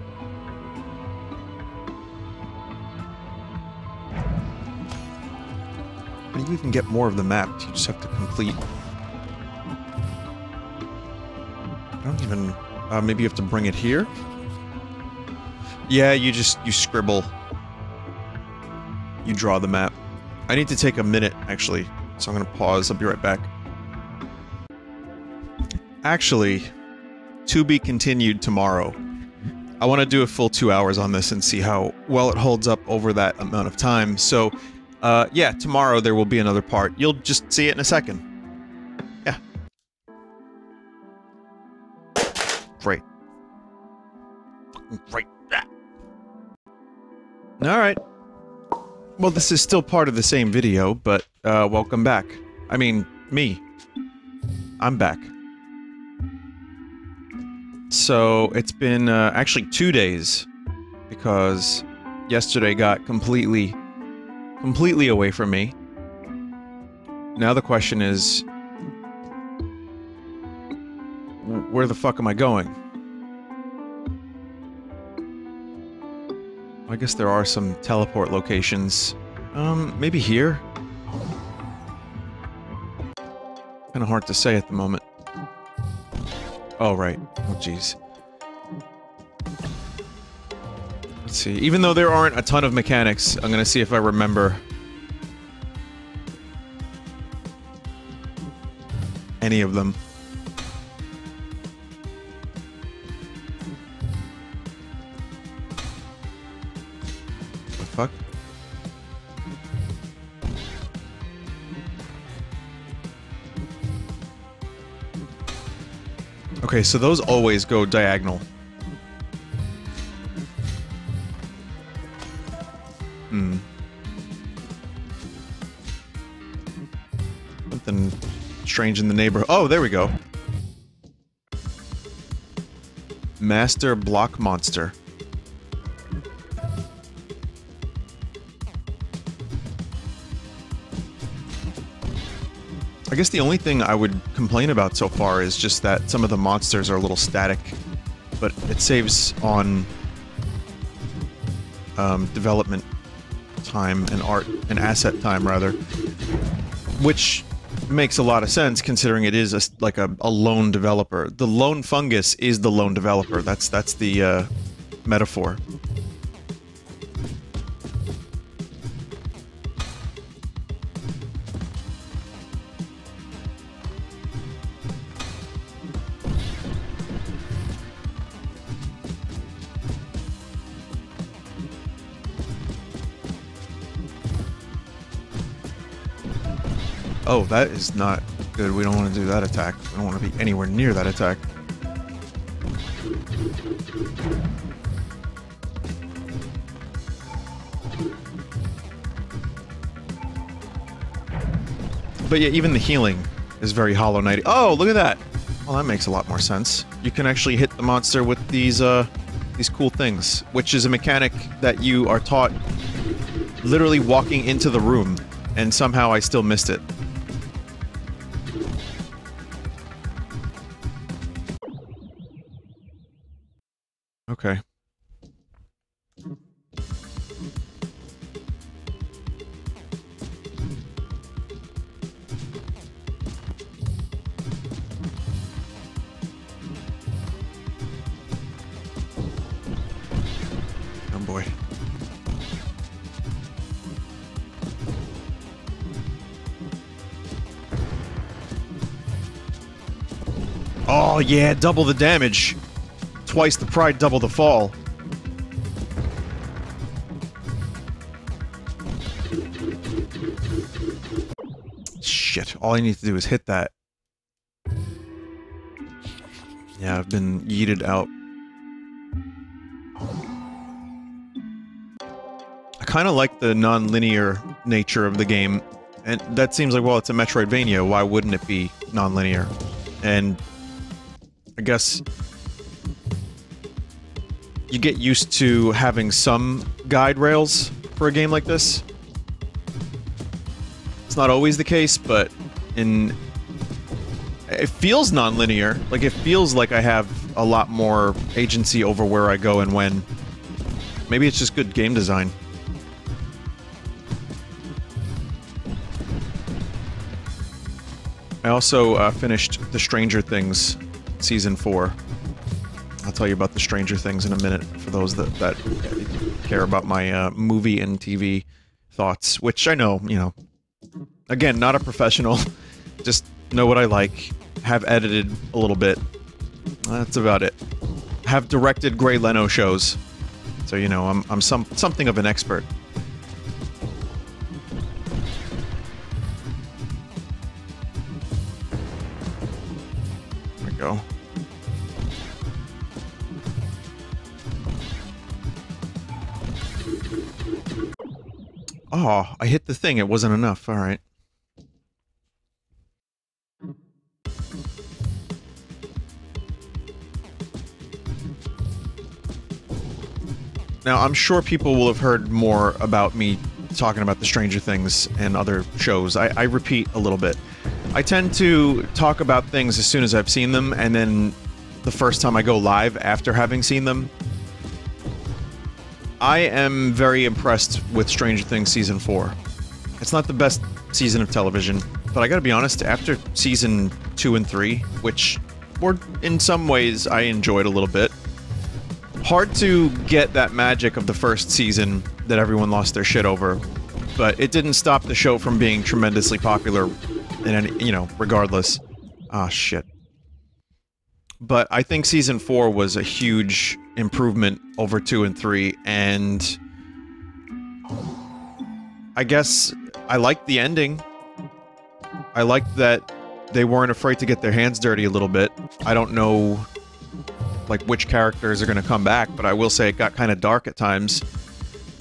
you even get more of the map? You just have to complete I don't even... Uh, maybe you have to bring it here? Yeah, you just... you scribble. You draw the map. I need to take a minute, actually. So I'm gonna pause. I'll be right back. Actually, to be continued tomorrow. I want to do a full two hours on this and see how well it holds up over that amount of time. So, uh, yeah, tomorrow there will be another part. You'll just see it in a second. Right. Alright. Well, this is still part of the same video, but, uh, welcome back. I mean, me. I'm back. So, it's been, uh, actually two days, because yesterday got completely, completely away from me. Now the question is, where the fuck am I going? I guess there are some teleport locations. Um, maybe here? Kinda hard to say at the moment. Oh, right. Oh, jeez. Let's see. Even though there aren't a ton of mechanics, I'm gonna see if I remember... any of them. Okay, so those always go diagonal. Hmm. Something strange in the neighborhood. Oh, there we go. Master Block Monster. Guess the only thing I would complain about so far is just that some of the monsters are a little static, but it saves on um, development time and art and asset time rather, which makes a lot of sense considering it is a, like a, a lone developer. The lone fungus is the lone developer. That's that's the uh, metaphor. Oh, that is not good. We don't want to do that attack. We don't want to be anywhere near that attack. But yeah, even the healing is very Hollow Knight. Oh, look at that! Well, that makes a lot more sense. You can actually hit the monster with these, uh, these cool things, which is a mechanic that you are taught literally walking into the room, and somehow I still missed it. Oh yeah, double the damage. Twice the pride, double the fall. Shit, all I need to do is hit that. Yeah, I've been yeeted out. I kind of like the non-linear nature of the game, and that seems like, well, it's a Metroidvania, why wouldn't it be non-linear? And I guess you get used to having some guide rails for a game like this. It's not always the case, but in it feels non-linear. Like it feels like I have a lot more agency over where I go and when. Maybe it's just good game design. I also uh, finished the Stranger Things season 4. I'll tell you about the Stranger Things in a minute for those that, that care about my uh, movie and TV thoughts, which I know, you know, again, not a professional, just know what I like, have edited a little bit. That's about it. Have directed Gray Leno shows, so you know, I'm, I'm some something of an expert. Go. Oh, I hit the thing. It wasn't enough. All right. Now, I'm sure people will have heard more about me talking about the Stranger Things and other shows. I, I repeat a little bit. I tend to talk about things as soon as I've seen them, and then the first time I go live after having seen them, I am very impressed with Stranger Things Season 4. It's not the best season of television, but I gotta be honest, after Season 2 and 3, which were in some ways I enjoyed a little bit, hard to get that magic of the first season that everyone lost their shit over, but it didn't stop the show from being tremendously popular in any, you know, regardless. Ah, oh, shit. But I think season four was a huge improvement over two and three, and I guess I liked the ending. I liked that they weren't afraid to get their hands dirty a little bit. I don't know like which characters are going to come back, but I will say it got kind of dark at times.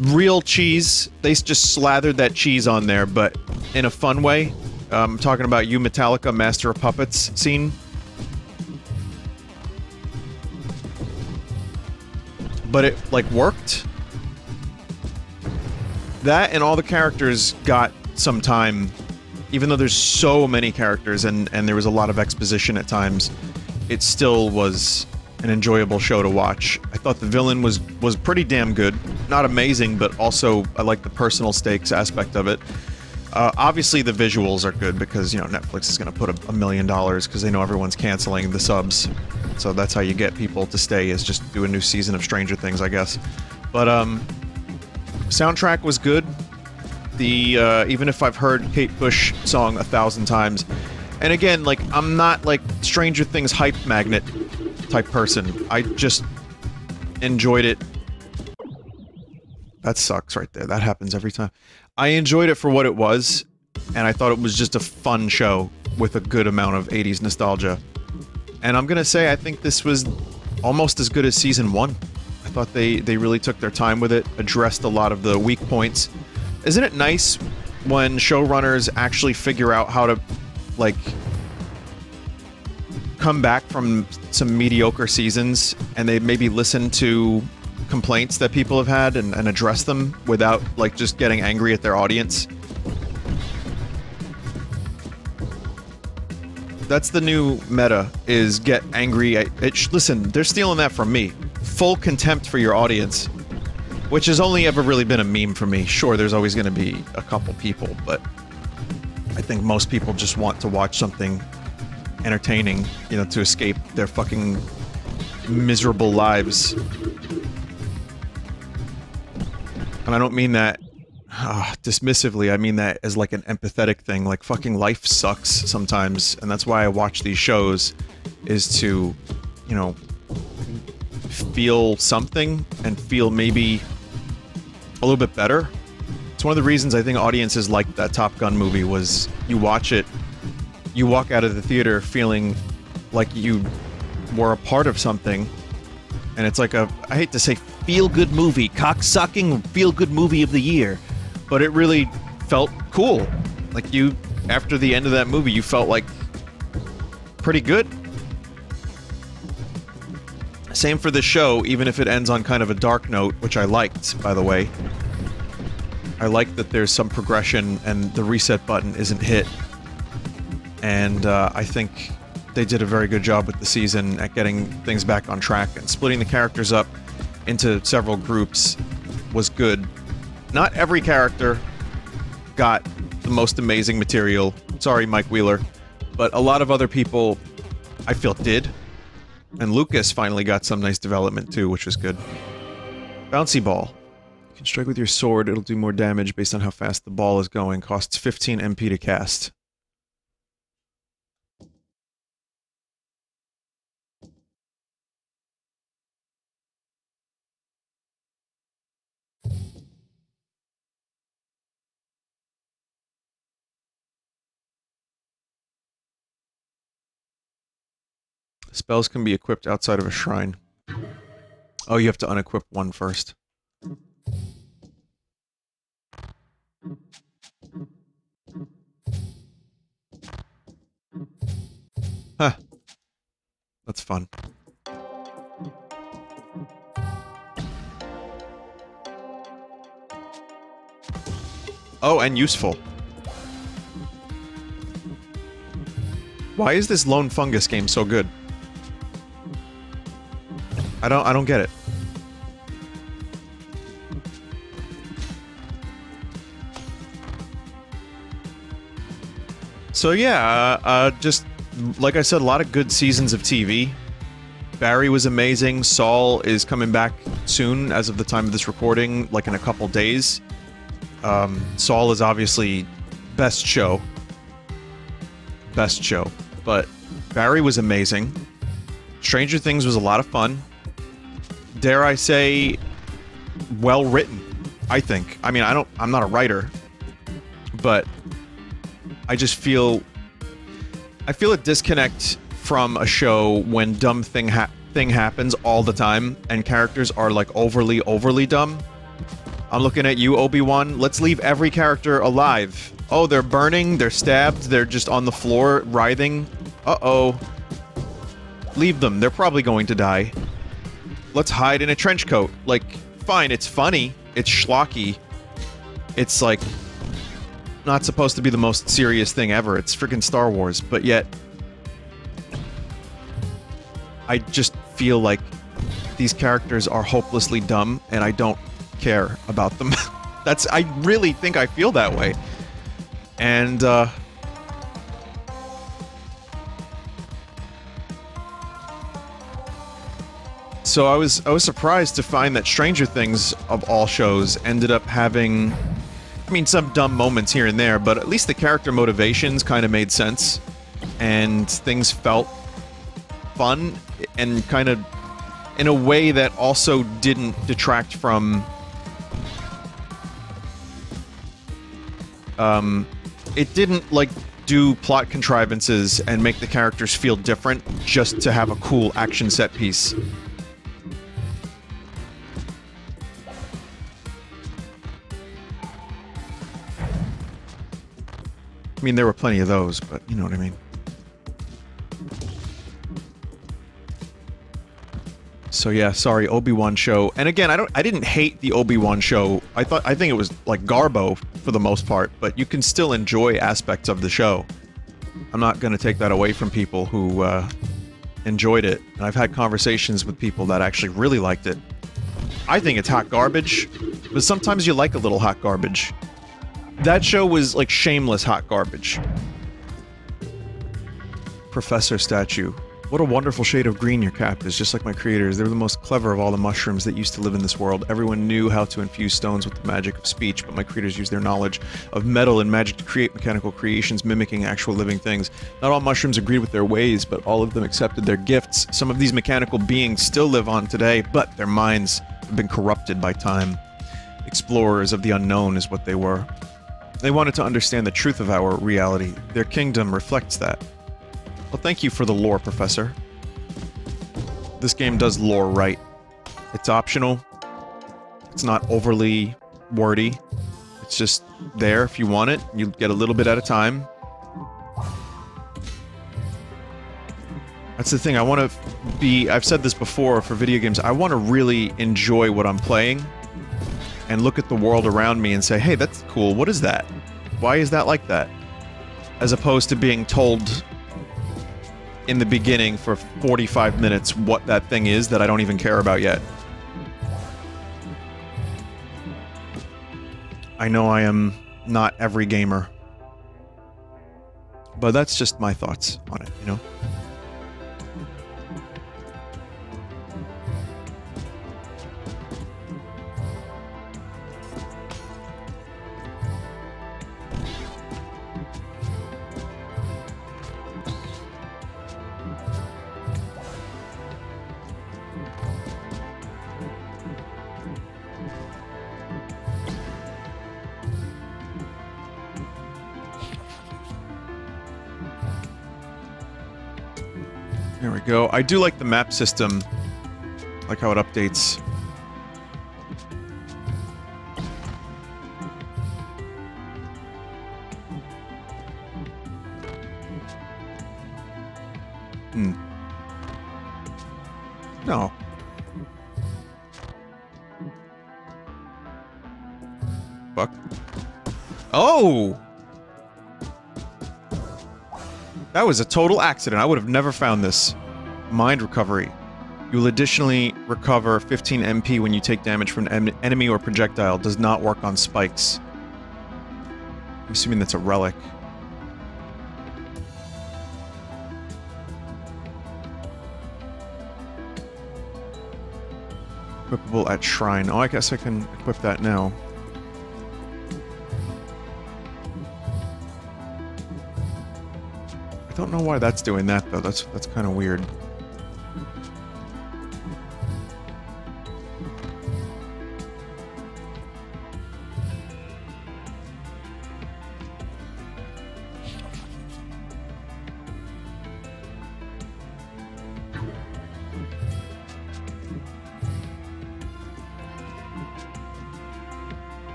Real cheese, they just slathered that cheese on there, but in a fun way. I'm um, talking about you Metallica Master of Puppets scene but it like worked. That and all the characters got some time, even though there's so many characters and and there was a lot of exposition at times. It still was an enjoyable show to watch. I thought the villain was was pretty damn good. Not amazing, but also I like the personal stakes aspect of it. Uh, obviously, the visuals are good because you know Netflix is going to put a, a million dollars because they know everyone's canceling the subs. So that's how you get people to stay is just do a new season of Stranger Things, I guess. But um, soundtrack was good. The uh, even if I've heard Kate Bush song a thousand times, and again, like I'm not like Stranger Things hype magnet type person. I just enjoyed it. That sucks right there. That happens every time. I enjoyed it for what it was, and I thought it was just a fun show with a good amount of 80s nostalgia. And I'm gonna say I think this was almost as good as season one. I thought they, they really took their time with it, addressed a lot of the weak points. Isn't it nice when showrunners actually figure out how to, like, come back from some mediocre seasons and they maybe listen to complaints that people have had and, and address them without like just getting angry at their audience. That's the new meta is get angry at it. Listen, they're stealing that from me. Full contempt for your audience, which has only ever really been a meme for me. Sure, there's always going to be a couple people, but I think most people just want to watch something entertaining, you know, to escape their fucking miserable lives. And I don't mean that uh, dismissively, I mean that as like an empathetic thing. Like, fucking life sucks sometimes, and that's why I watch these shows, is to, you know, feel something and feel maybe a little bit better. It's one of the reasons I think audiences liked that Top Gun movie was you watch it, you walk out of the theater feeling like you were a part of something, and it's like a, I hate to say feel good movie, cocksucking feel good movie of the year. But it really felt cool. Like you, after the end of that movie, you felt like pretty good. Same for the show, even if it ends on kind of a dark note, which I liked, by the way. I like that there's some progression and the reset button isn't hit. And uh, I think they did a very good job with the season at getting things back on track and splitting the characters up into several groups was good. Not every character got the most amazing material. Sorry, Mike Wheeler. But a lot of other people, I feel, did. And Lucas finally got some nice development too, which was good. Bouncy ball. You can strike with your sword, it'll do more damage based on how fast the ball is going. Costs 15 MP to cast. Spells can be equipped outside of a shrine. Oh, you have to unequip one first. Huh. That's fun. Oh, and useful. Why is this Lone Fungus game so good? I don't I don't get it. So yeah, uh, uh, just like I said, a lot of good seasons of TV. Barry was amazing. Saul is coming back soon, as of the time of this recording, like in a couple days. Um, Saul is obviously best show, best show, but Barry was amazing. Stranger Things was a lot of fun dare I say, well written. I think. I mean, I don't. I'm not a writer, but I just feel. I feel a disconnect from a show when dumb thing ha thing happens all the time and characters are like overly overly dumb. I'm looking at you, Obi-Wan. Let's leave every character alive. Oh, they're burning, they're stabbed, they're just on the floor, writhing. Uh-oh. Leave them, they're probably going to die. Let's hide in a trench coat. Like, fine, it's funny, it's schlocky, it's like not supposed to be the most serious thing ever. It's freaking Star Wars, but yet I just feel like these characters are hopelessly dumb and I don't care about them. That's I really think I feel that way. And uh So I was I was surprised to find that Stranger Things of all shows ended up having I mean some dumb moments here and there, but at least the character motivations kind of made sense and things felt fun and kind of in a way that also didn't detract from um it didn't like do plot contrivances and make the characters feel different just to have a cool action set piece. I mean, there were plenty of those, but you know what I mean. So yeah, sorry, Obi-Wan show. And again, I don't I didn't hate the Obi-Wan show. I thought I think it was like Garbo for the most part, but you can still enjoy aspects of the show. I'm not going to take that away from people who uh, enjoyed it. And I've had conversations with people that actually really liked it. I think it's hot garbage, but sometimes you like a little hot garbage. That show was like shameless hot garbage. Professor statue. What a wonderful shade of green your cap is, just like my creators. They were the most clever of all the mushrooms that used to live in this world. Everyone knew how to infuse stones with the magic of speech, but my creators used their knowledge of metal and magic to create mechanical creations mimicking actual living things. Not all mushrooms agreed with their ways, but all of them accepted their gifts. Some of these mechanical beings still live on today, but their minds have been corrupted by time. Explorers of the unknown is what they were. They wanted to understand the truth of our reality. Their kingdom reflects that. Well, thank you for the lore, Professor. This game does lore right. It's optional. It's not overly wordy. It's just there if you want it. You get a little bit at a time. That's the thing, I want to be... I've said this before for video games, I want to really enjoy what I'm playing and look at the world around me and say, hey, that's cool, what is that? Why is that like that? As opposed to being told in the beginning for 45 minutes what that thing is that I don't even care about yet. I know I am not every gamer. But that's just my thoughts on it, you know? Go. I do like the map system. like how it updates. Hmm. No. Fuck. Oh! That was a total accident. I would have never found this. Mind recovery. You will additionally recover 15 MP when you take damage from an enemy or projectile. Does not work on spikes. I'm assuming that's a relic. Equipable at shrine. Oh, I guess I can equip that now. I don't know why that's doing that though. That's that's kind of weird.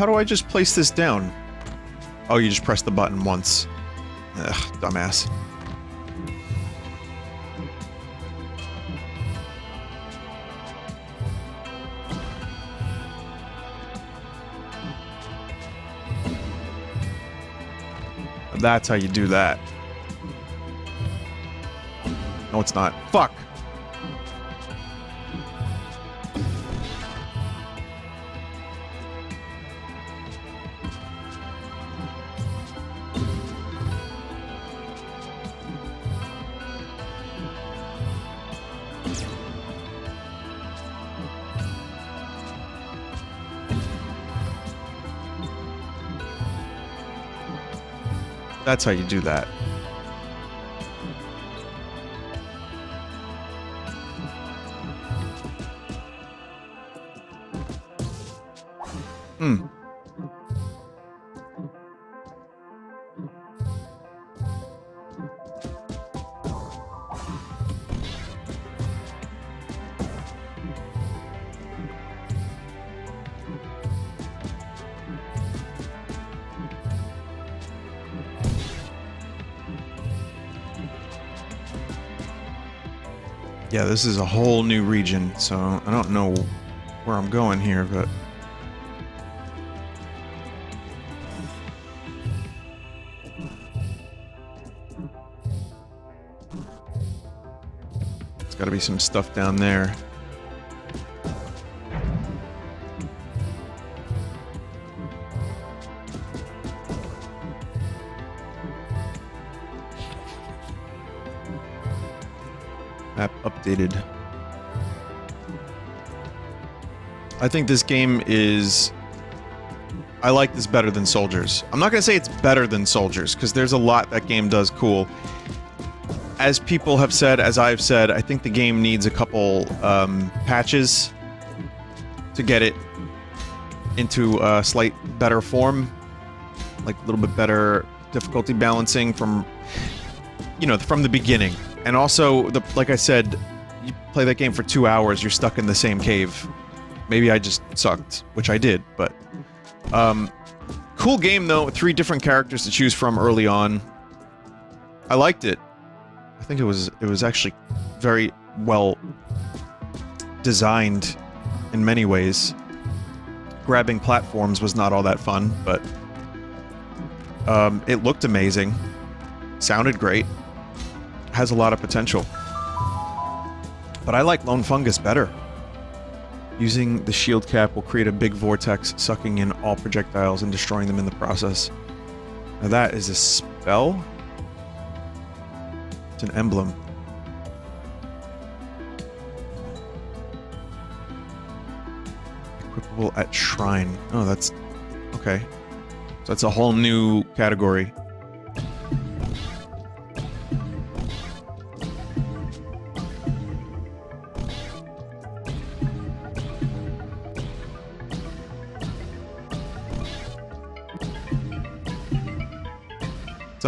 how do I just place this down? Oh, you just press the button once. Ugh, dumbass. That's how you do that. No, it's not. Fuck! That's how you do that. This is a whole new region, so I don't know where I'm going here, but... There's gotta be some stuff down there. I think this game is... I like this better than Souldiers. I'm not gonna say it's better than Souldiers, because there's a lot that game does cool. As people have said, as I've said, I think the game needs a couple um, patches to get it into a slight better form. Like a little bit better difficulty balancing from, you know, from the beginning. And also, the, like I said, you play that game for two hours, you're stuck in the same cave. Maybe I just sucked, which I did, but... Um, cool game, though. Three different characters to choose from early on. I liked it. I think it was it was actually very well designed in many ways. Grabbing platforms was not all that fun, but um, it looked amazing. Sounded great has a lot of potential. But I like Lone Fungus better. Using the shield cap will create a big vortex, sucking in all projectiles and destroying them in the process. Now that is a spell? It's an emblem. Equipable at Shrine. Oh, that's... Okay. So that's a whole new category.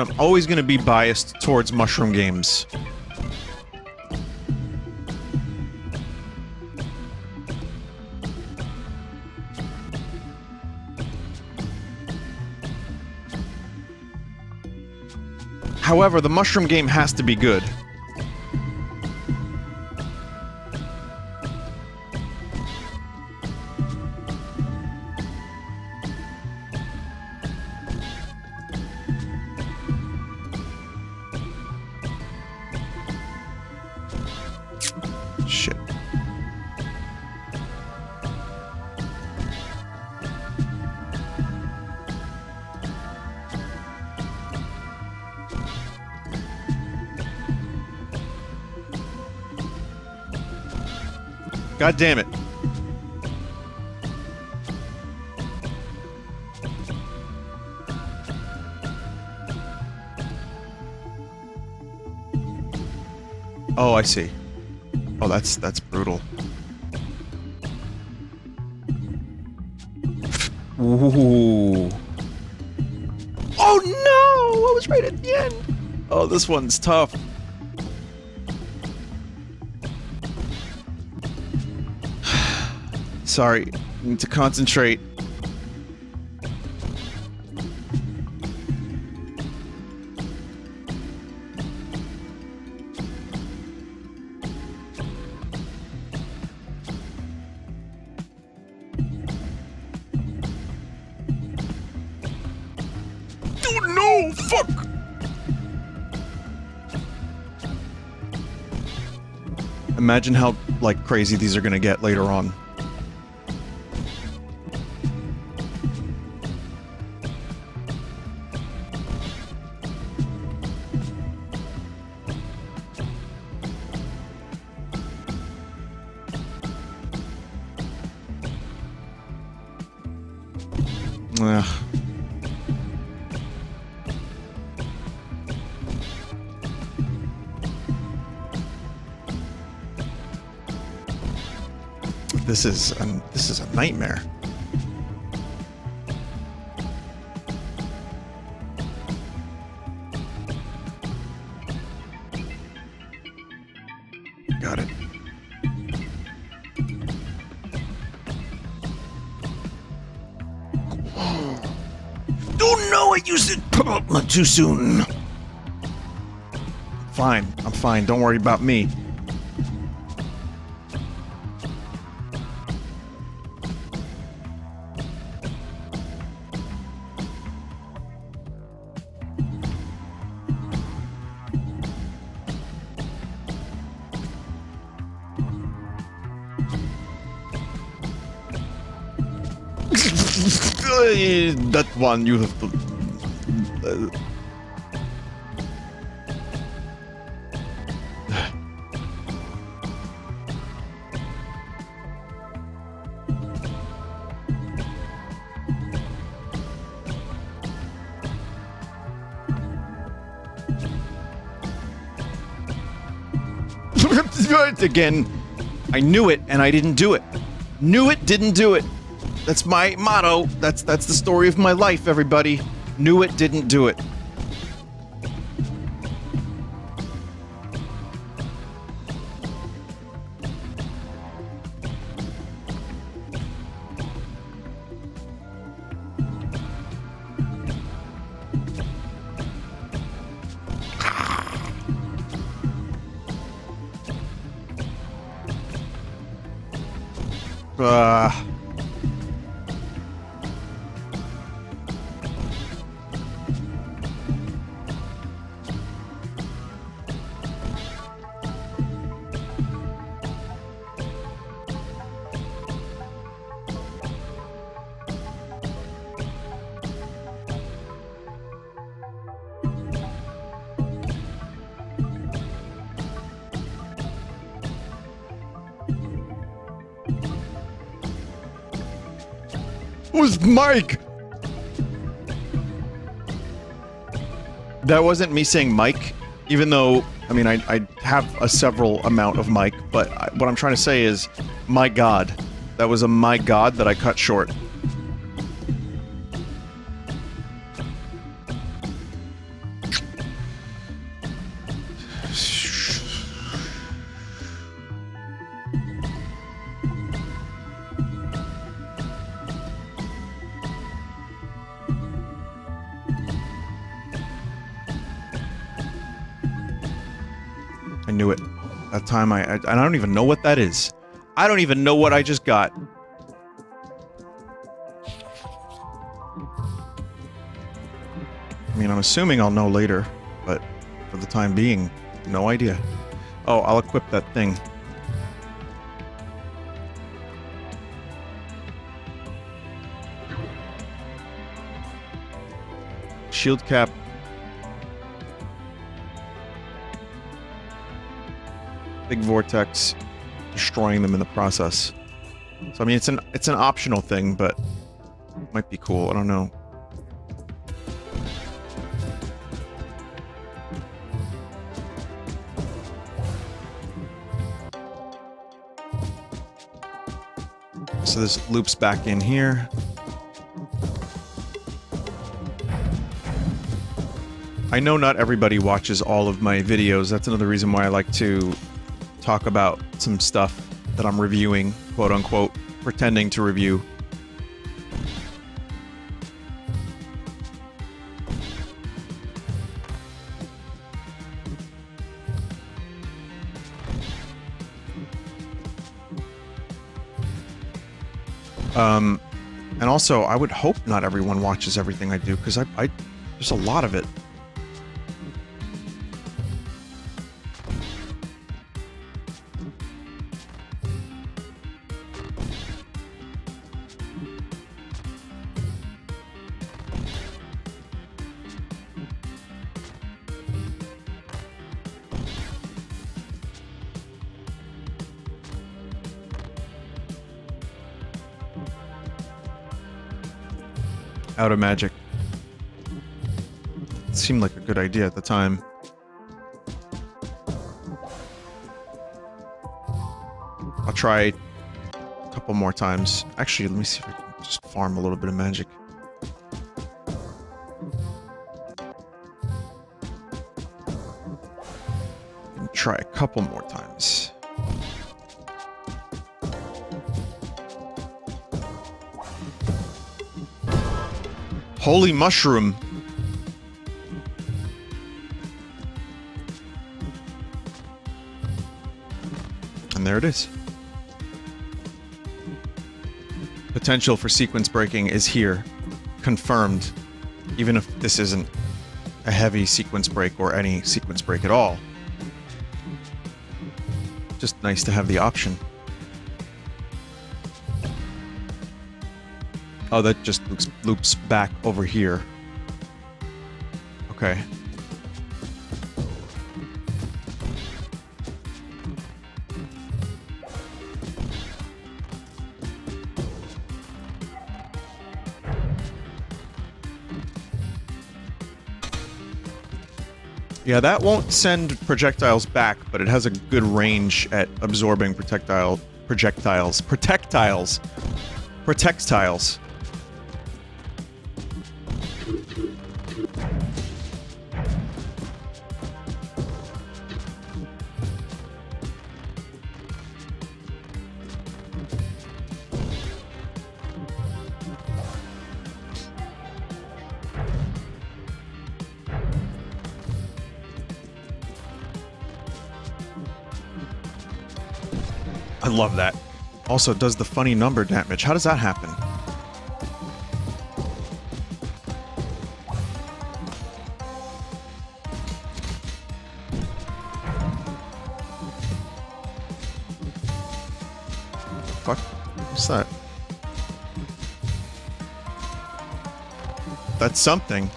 I'm always going to be biased towards mushroom games. However, the mushroom game has to be good. God damn it. Oh, I see. Oh, that's that's brutal. Ooh. Oh no! I was right at the end. Oh, this one's tough. Sorry. I need to concentrate. imagine how like crazy these are gonna get later on. This is a, this is a nightmare. Got it. Oh no, I used it too soon. Fine, I'm fine. Don't worry about me. One you have to. Again, I knew it and I didn't do it. Knew it, didn't do it. That's my motto. That's that's the story of my life, everybody. Knew it, didn't do it. That wasn't me saying Mike, even though, I mean, I, I have a several amount of Mike, but I, what I'm trying to say is, my God. That was a my God that I cut short. Time I, I I don't even know what that is. I don't even know what I just got. I mean, I'm assuming I'll know later, but for the time being, no idea. Oh, I'll equip that thing. Shield cap. Big vortex, destroying them in the process. So I mean, it's an it's an optional thing, but might be cool. I don't know. So this loops back in here. I know not everybody watches all of my videos. That's another reason why I like to talk about some stuff that I'm reviewing, quote unquote, pretending to review. Um, and also, I would hope not everyone watches everything I do, because I, I, there's a lot of it. Out of magic. It seemed like a good idea at the time. I'll try a couple more times. Actually, let me see if I can just farm a little bit of magic. try a couple more times. Holy mushroom. And there it is. Potential for sequence breaking is here. Confirmed. Even if this isn't a heavy sequence break or any sequence break at all. Just nice to have the option. Oh, that just loops, loops back over here. Okay. Yeah, that won't send projectiles back, but it has a good range at absorbing projectile projectiles. Projectiles. Projectiles. Love that. Also, does the funny number damage. How does that happen? Fuck. What's that? That's something.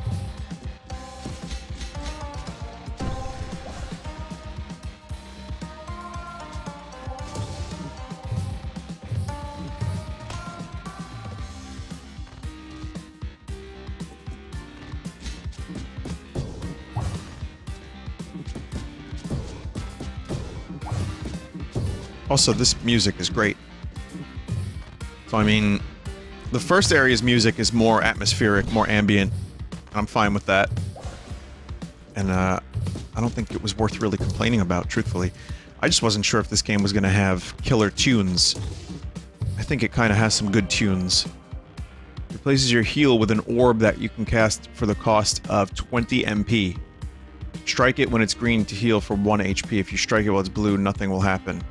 Also, this music is great. So, I mean, the first area's music is more atmospheric, more ambient. I'm fine with that. And, uh, I don't think it was worth really complaining about, truthfully. I just wasn't sure if this game was going to have killer tunes. I think it kind of has some good tunes. Replaces your heal with an orb that you can cast for the cost of 20 MP. Strike it when it's green to heal for 1 HP. If you strike it while it's blue, nothing will happen.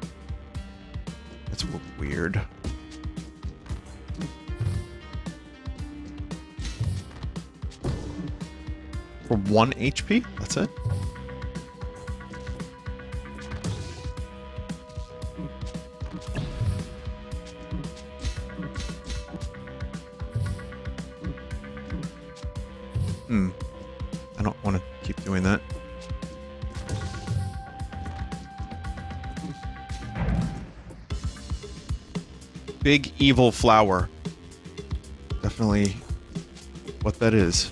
1 HP? That's it? Hmm. I don't want to keep doing that. Big evil flower. Definitely what that is.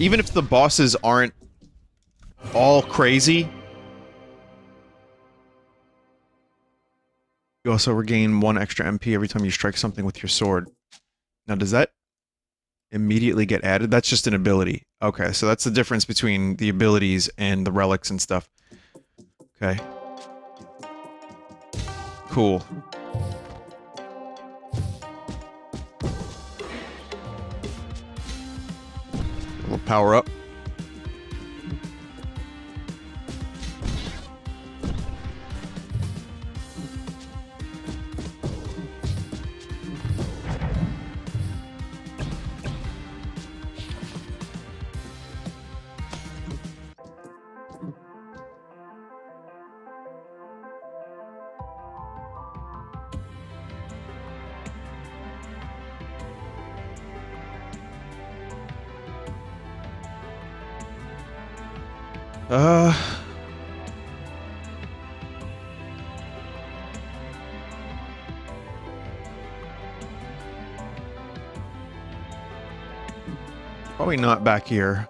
Even if the bosses aren't all crazy, you also regain one extra MP every time you strike something with your sword. Now, does that immediately get added? That's just an ability. Okay, so that's the difference between the abilities and the relics and stuff. Okay. Cool. Power up. Uh... Probably not back here.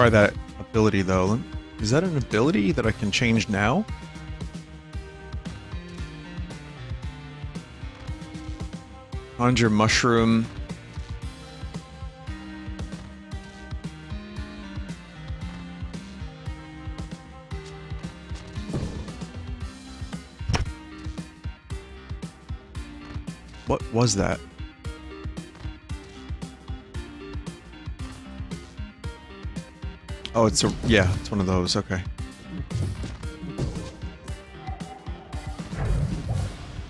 Try that ability, though. Is that an ability that I can change now? Conjure Mushroom. What was that? Oh, it's a yeah, it's one of those. Okay.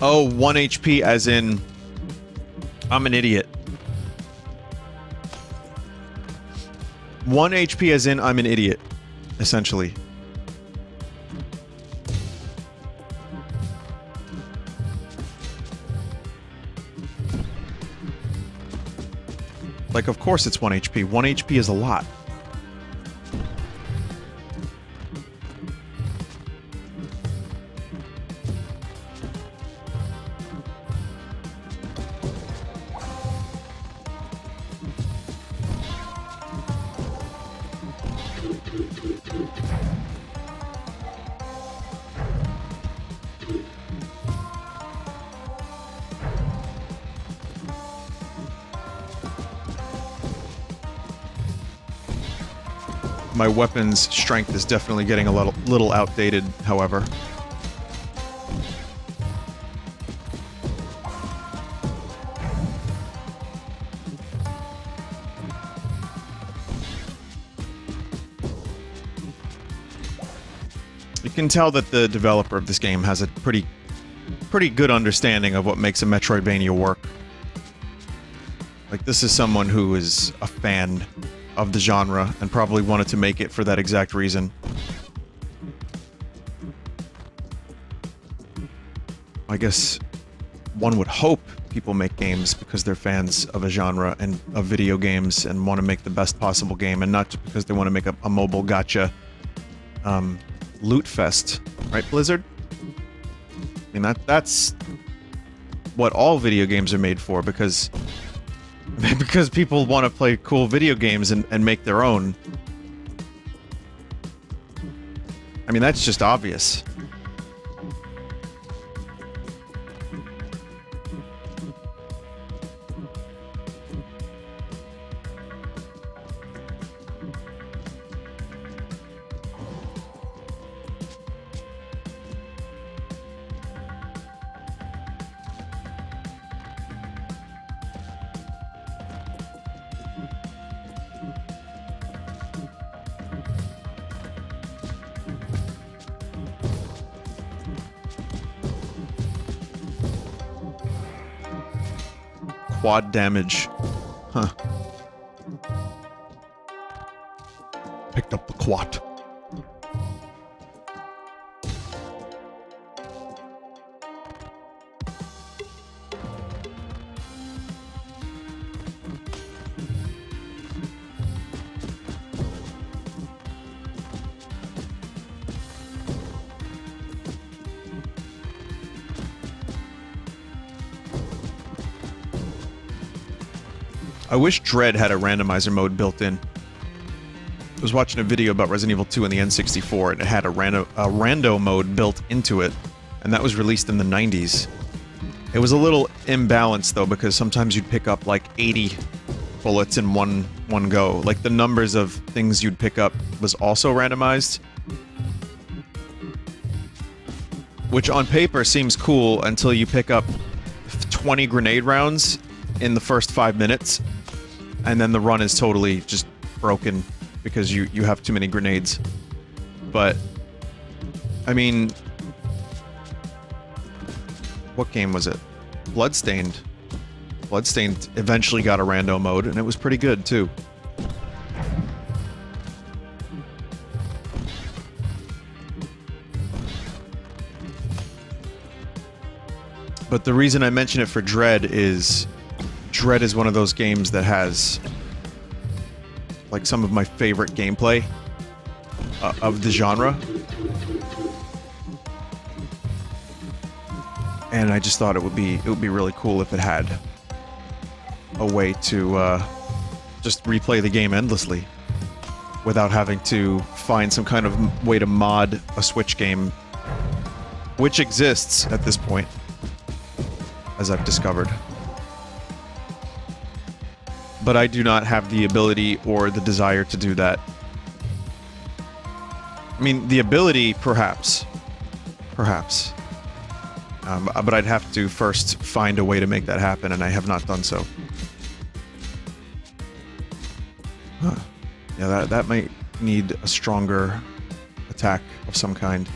Oh, one HP as in I'm an idiot. One HP as in I'm an idiot, essentially. Like, of course it's 1 HP. 1 HP is a lot. Weapon's strength is definitely getting a little, little outdated, however. You can tell that the developer of this game has a pretty pretty good understanding of what makes a Metroidvania work. Like, this is someone who is a fan of the genre and probably wanted to make it for that exact reason. I guess one would hope people make games because they're fans of a genre and of video games and want to make the best possible game and not just because they want to make a, a mobile gotcha um, loot fest. Right, Blizzard? I mean, that that's what all video games are made for because because people want to play cool video games and, and make their own. I mean, that's just obvious. Quad damage. Huh. Picked up the quad. Wish Dread had a randomizer mode built in. I was watching a video about Resident Evil 2 in the N64, and it had a, rando, a rando mode built into it, and that was released in the 90s. It was a little imbalanced, though, because sometimes you'd pick up, like, 80 bullets in one, one go. Like, the numbers of things you'd pick up was also randomized. Which on paper seems cool until you pick up 20 grenade rounds in the first five minutes, and then the run is totally just broken because you you have too many grenades. But I mean, what game was it? Bloodstained. Bloodstained eventually got a rando mode, and it was pretty good too. But the reason I mention it for Dread is Dread is one of those games that has like some of my favorite gameplay uh, of the genre. And I just thought it would be it would be really cool if it had a way to uh, just replay the game endlessly without having to find some kind of way to mod a Switch game, which exists at this point as I've discovered. But I do not have the ability or the desire to do that. I mean, the ability, perhaps. Perhaps. Um, but I'd have to first find a way to make that happen, and I have not done so. Huh. Yeah, that, that might need a stronger attack of some kind.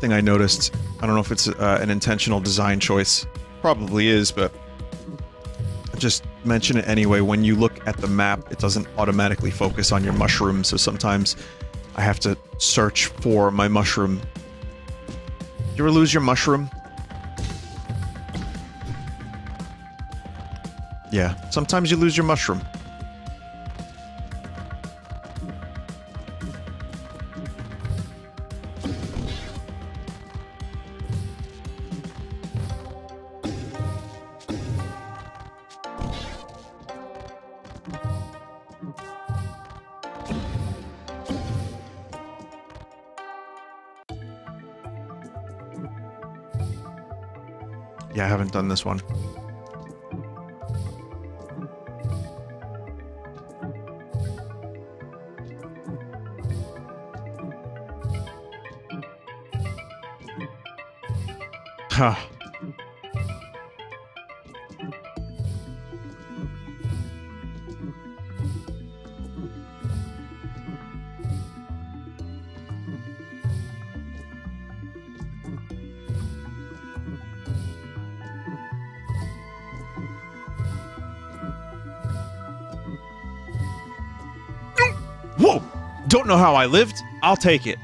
Thing I noticed. I don't know if it's uh, an intentional design choice. Probably is, but just mention it anyway. When you look at the map, it doesn't automatically focus on your mushroom, so sometimes I have to search for my mushroom. You ever lose your mushroom? Yeah, sometimes you lose your mushroom. Done this one. Huh. Don't know how I lived. I'll take it.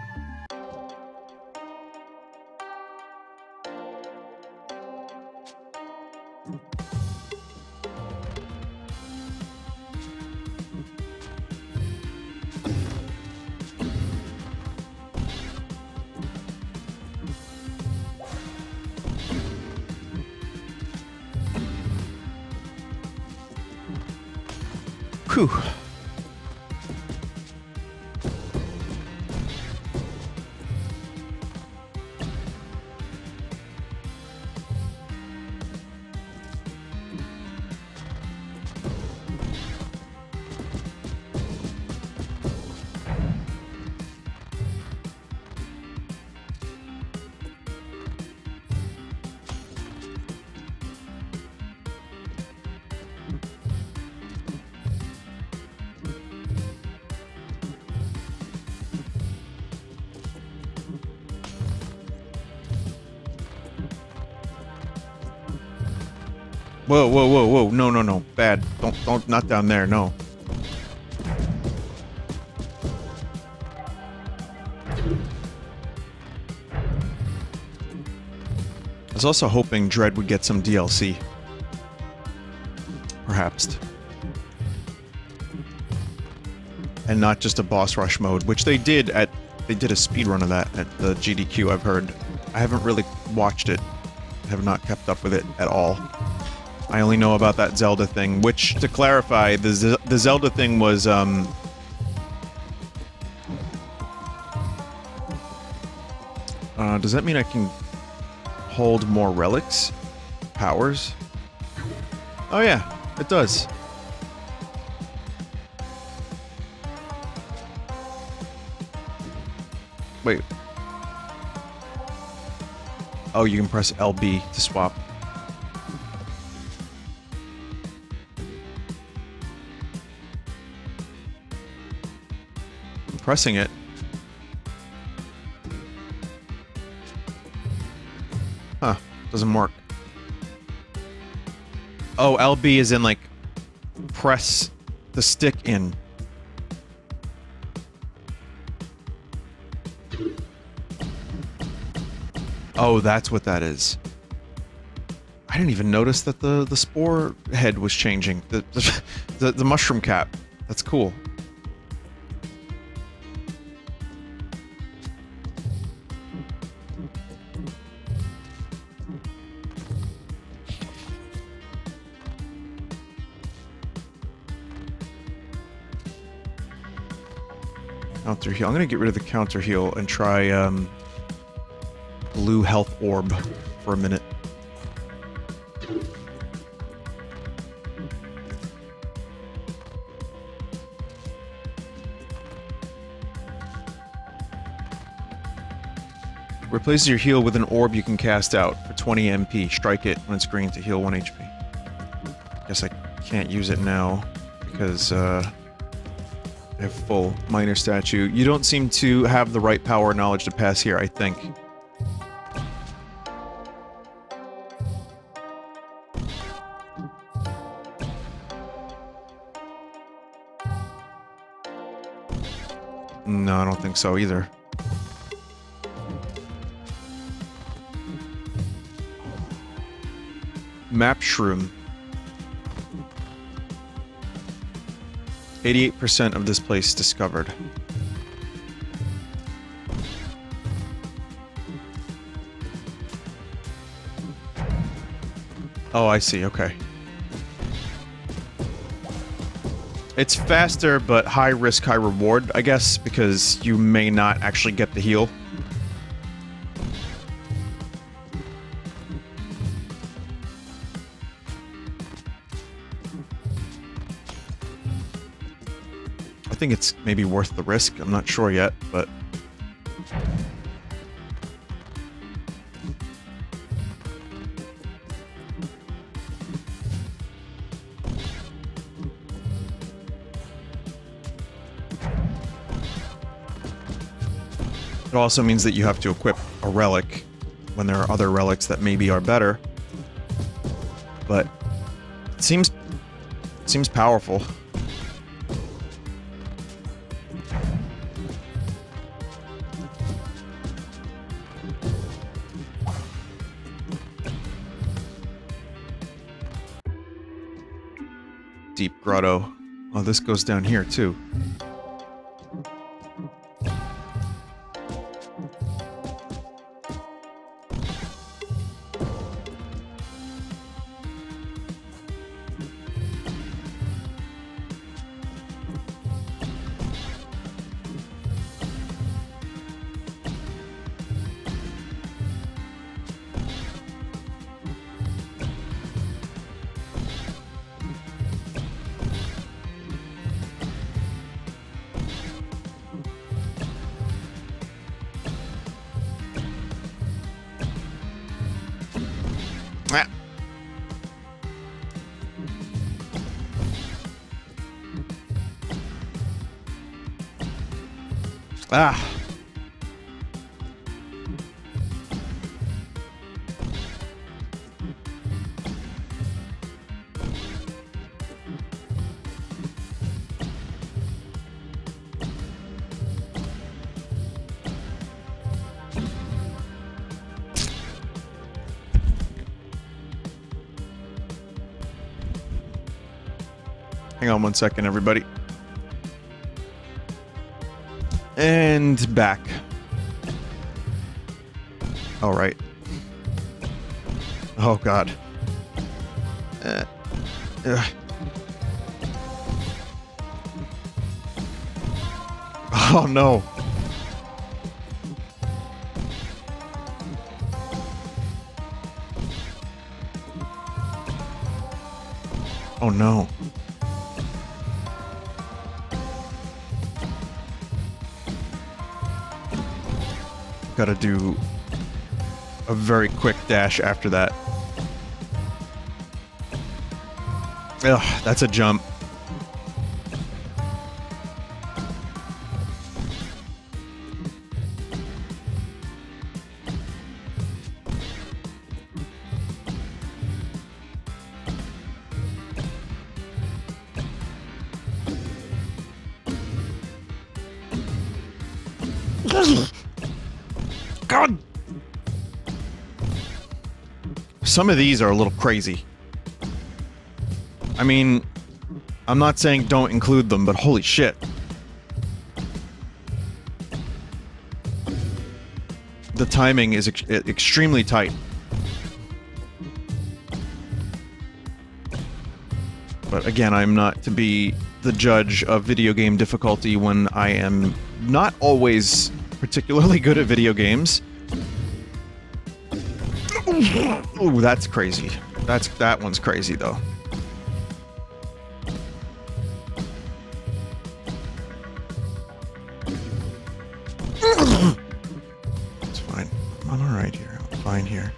Whoa, whoa, whoa, whoa. No, no, no. Bad. Don't, don't, not down there. No. I was also hoping Dread would get some DLC. Perhaps. And not just a boss rush mode, which they did at... They did a speed run of that at the GDQ, I've heard. I haven't really watched it. I have not kept up with it at all. I only know about that Zelda thing, which, to clarify, the, Z the Zelda thing was, um... Uh, does that mean I can hold more relics? Powers? Oh yeah, it does. Wait. Oh, you can press LB to swap. Pressing it. Huh, doesn't work. Oh, LB is in like press the stick in. Oh, that's what that is. I didn't even notice that the the spore head was changing. The the, the, the mushroom cap. That's cool. I'm gonna get rid of the counter heal and try um, blue health orb for a minute. Replaces your heal with an orb you can cast out for 20 MP. Strike it when it's green to heal 1 HP. Guess I can't use it now because uh, Have full minor statue. You don't seem to have the right power knowledge to pass here, I think. No, I don't think so either. Map Shroom. 88% of this place discovered. Oh, I see, okay. It's faster, but high risk, high reward, I guess, because you may not actually get the heal. Think it's maybe worth the risk. I'm not sure yet, but... It also means that you have to equip a relic when there are other relics that maybe are better. But it seems it seems powerful. This goes down here too. second, everybody. And back. All right. Oh, God. Uh, uh. Oh, no. Oh, no. Gotta do a very quick dash after that. Ugh, that's a jump. Some of these are a little crazy. I mean, I'm not saying don't include them, but holy shit. The timing is ex extremely tight. But again, I'm not to be the judge of video game difficulty when I am not always particularly good at video games. Oh, that's crazy. That's that one's crazy though. It's fine. I'm all right here. I'm fine here.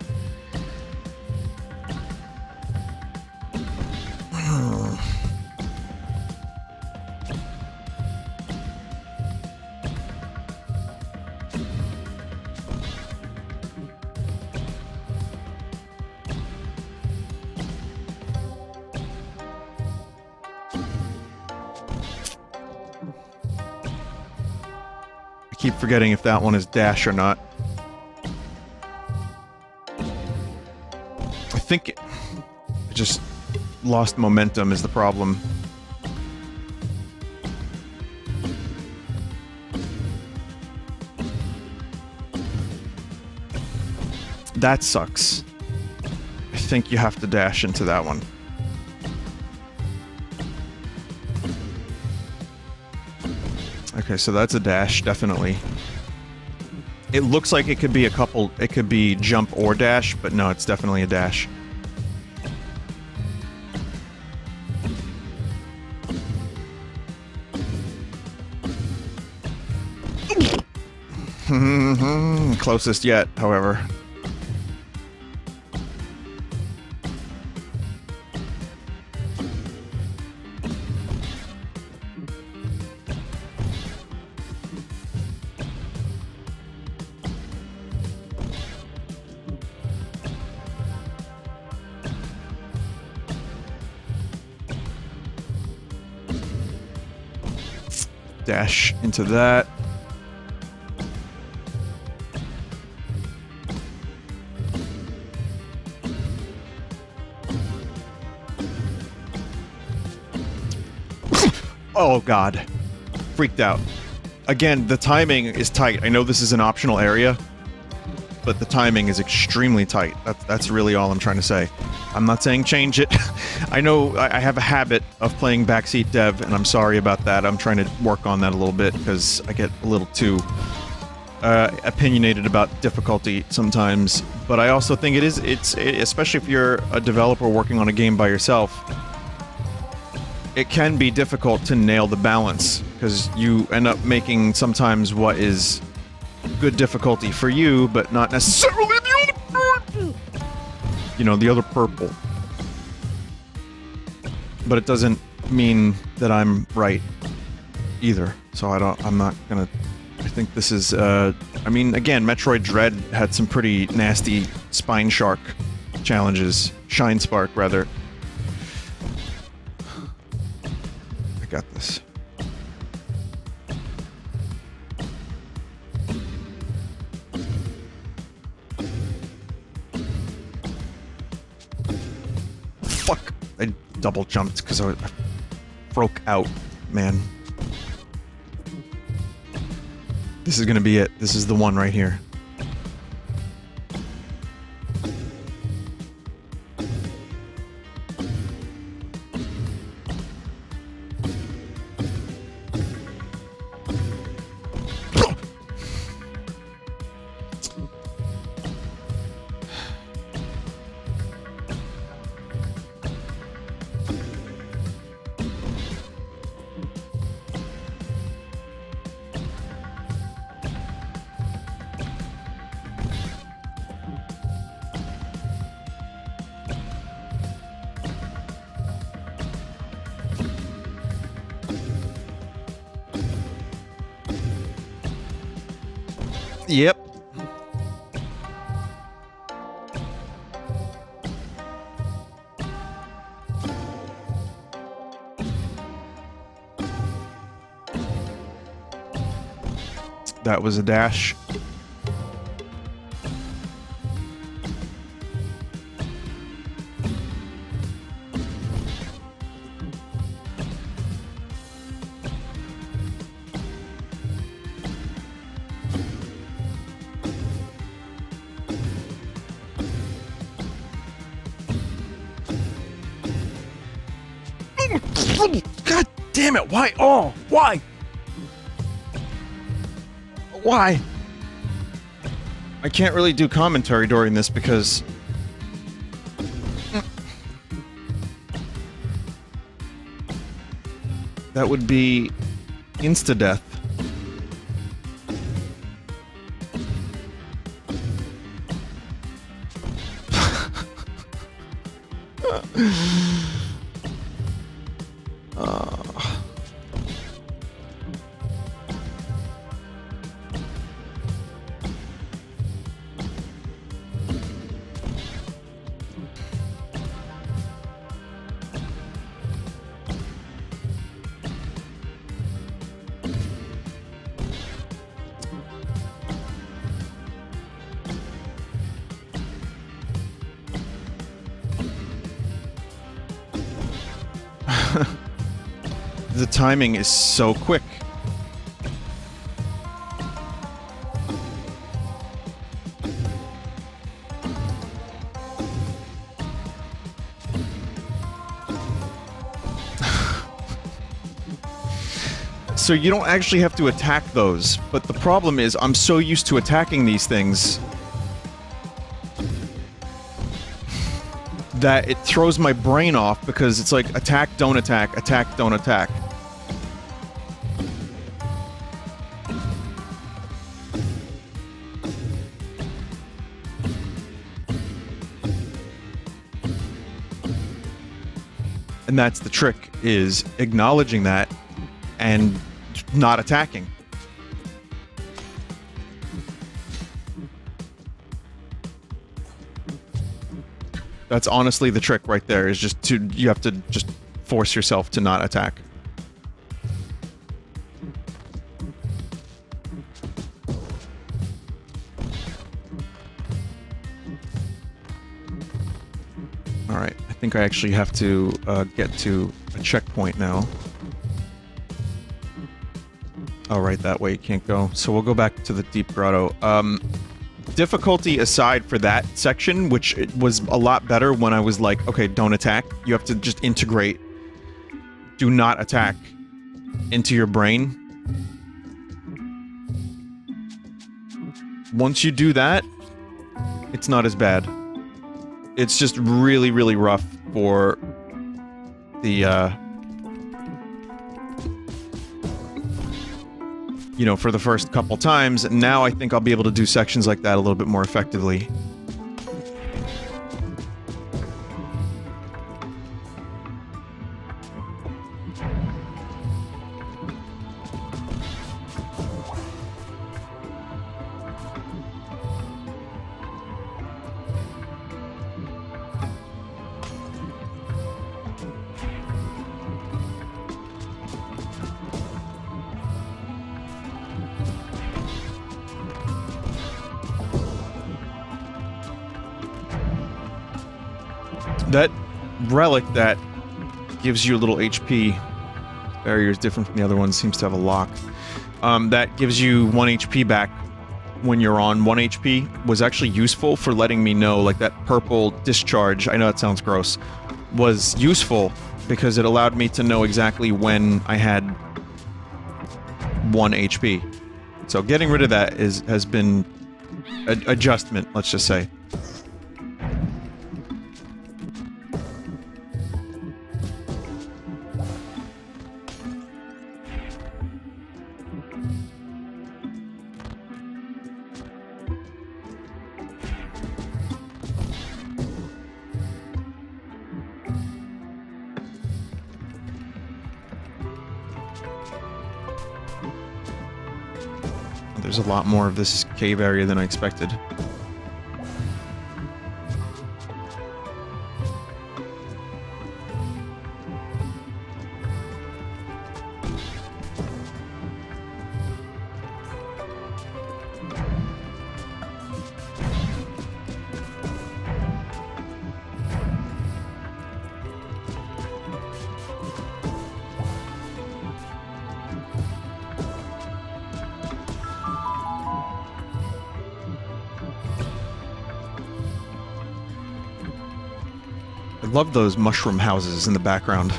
Forgetting if that one is dash or not. I think it, just lost momentum is the problem. That sucks. I think you have to dash into that one. Okay, so that's a dash, definitely. It looks like it could be a couple, it could be jump or dash, but no, it's definitely a dash. Closest yet, however. Into that. Oh god. Freaked out. Again, the timing is tight. I know this is an optional area, but the timing is extremely tight. That's, that's really all I'm trying to say. I'm not saying change it. I know I have a habit of playing backseat dev, and I'm sorry about that. I'm trying to work on that a little bit because I get a little too uh, opinionated about difficulty sometimes. But I also think it is, it's, especially if you're a developer working on a game by yourself, it can be difficult to nail the balance because you end up making sometimes what is good difficulty for you, but not necessarily the other. You know, the other purple. But it doesn't mean that I'm right either. So I don't. I'm not gonna. I think this is. Uh, I mean, again, Metroid Dread had some pretty nasty spine shark challenges. Shine Spark, rather. I got this. Double jumped because I, broke out, man. This is gonna be it. This is the one right here. That was a dash. God damn it! Why? Oh, why? Why? I can't really do commentary during this because... That would be insta-death. Timing is so quick. so you don't actually have to attack those, but the problem is I'm so used to attacking these things that it throws my brain off because it's like attack, don't attack, attack, don't attack. That's the trick, is acknowledging that and not attacking. That's honestly the trick right there, is just to, you have to just force yourself to not attack. I actually have to uh, get to a checkpoint now. Oh, right, that way you can't go. So we'll go back to the deep grotto. Um, difficulty aside for that section, which was a lot better when I was like, okay, don't attack. You have to just integrate. Do not attack into your brain. Once you do that, it's not as bad. It's just really, really rough for the, uh, you know, for the first couple times. Now I think I'll be able to do sections like that a little bit more effectively. Relic that gives you a little HP barrier is different from the other one, seems to have a lock. Um, that gives you 1 HP back when you're on 1 HP was actually useful for letting me know, like that purple discharge, I know that sounds gross, was useful because it allowed me to know exactly when I had 1 HP. So getting rid of that is has been adjustment, let's just say. There's a lot more of this cave area than I expected. Love those mushroom houses in the background.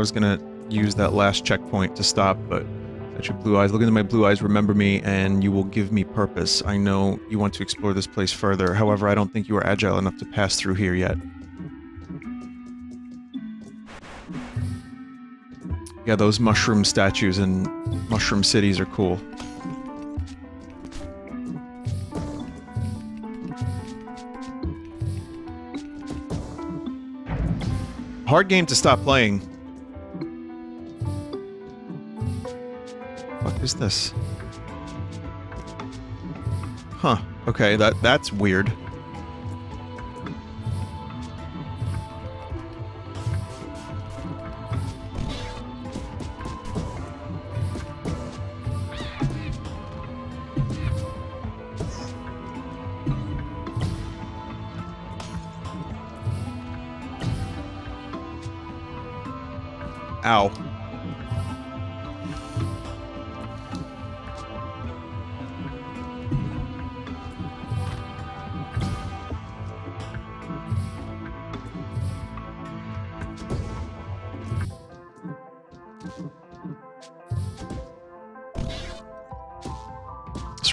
Was gonna use that last checkpoint to stop, but at your blue eyes. Look into my blue eyes, remember me, and you will give me purpose. I know you want to explore this place further. However, I don't think you are agile enough to pass through here yet. Yeah, those mushroom statues and mushroom cities are cool. Hard game to stop playing. Is this? Huh. Okay, that that's weird.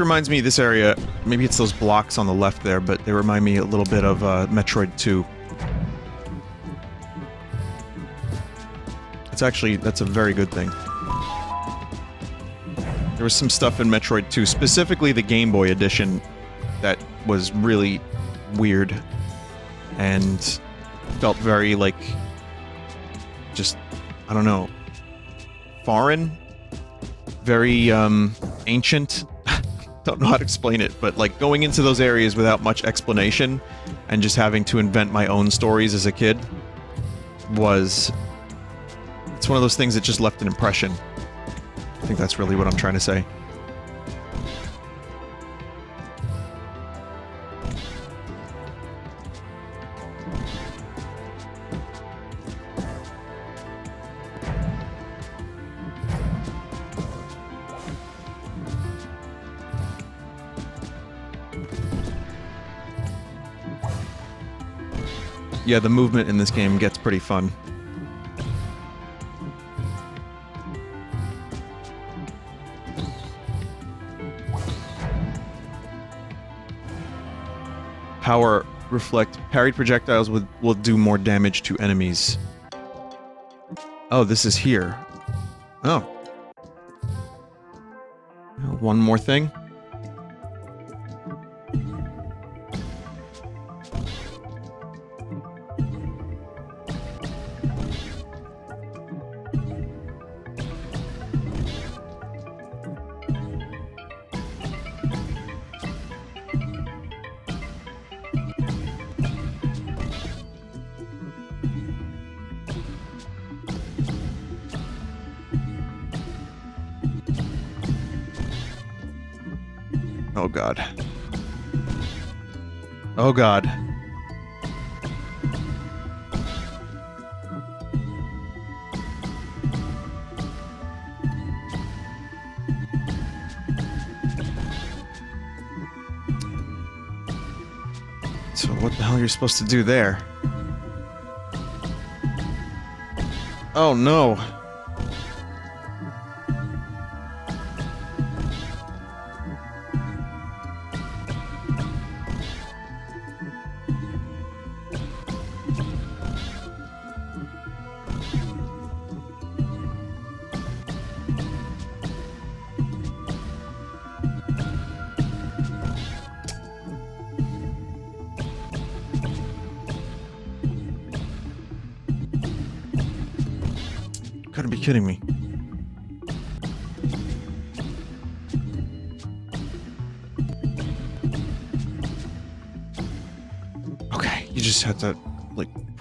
Reminds me, this area, maybe it's those blocks on the left there, but they remind me a little bit of uh, Metroid 2. It's actually, that's a very good thing. There was some stuff in Metroid 2, specifically the Game Boy edition, that was really weird and felt very, like, just, I don't know, foreign? Very, um, ancient? Don't know how to explain it, but like going into those areas without much explanation and just having to invent my own stories as a kid was it's one of those things that just left an impression. I think that's really what I'm trying to say. Yeah, the movement in this game gets pretty fun. Power reflect parried projectiles will, will do more damage to enemies. Oh, this is here. Oh. One more thing. Oh god. So what the hell are you supposed to do there? Oh no.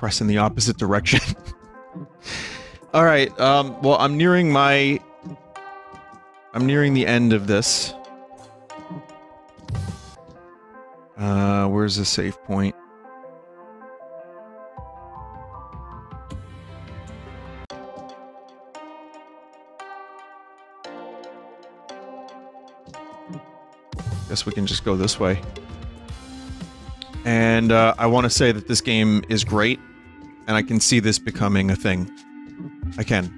Press in the opposite direction. Alright, um, well, I'm nearing my... I'm nearing the end of this. Uh, where's the save point? I guess we can just go this way. And uh, I want to say that this game is great, and I can see this becoming a thing. I can.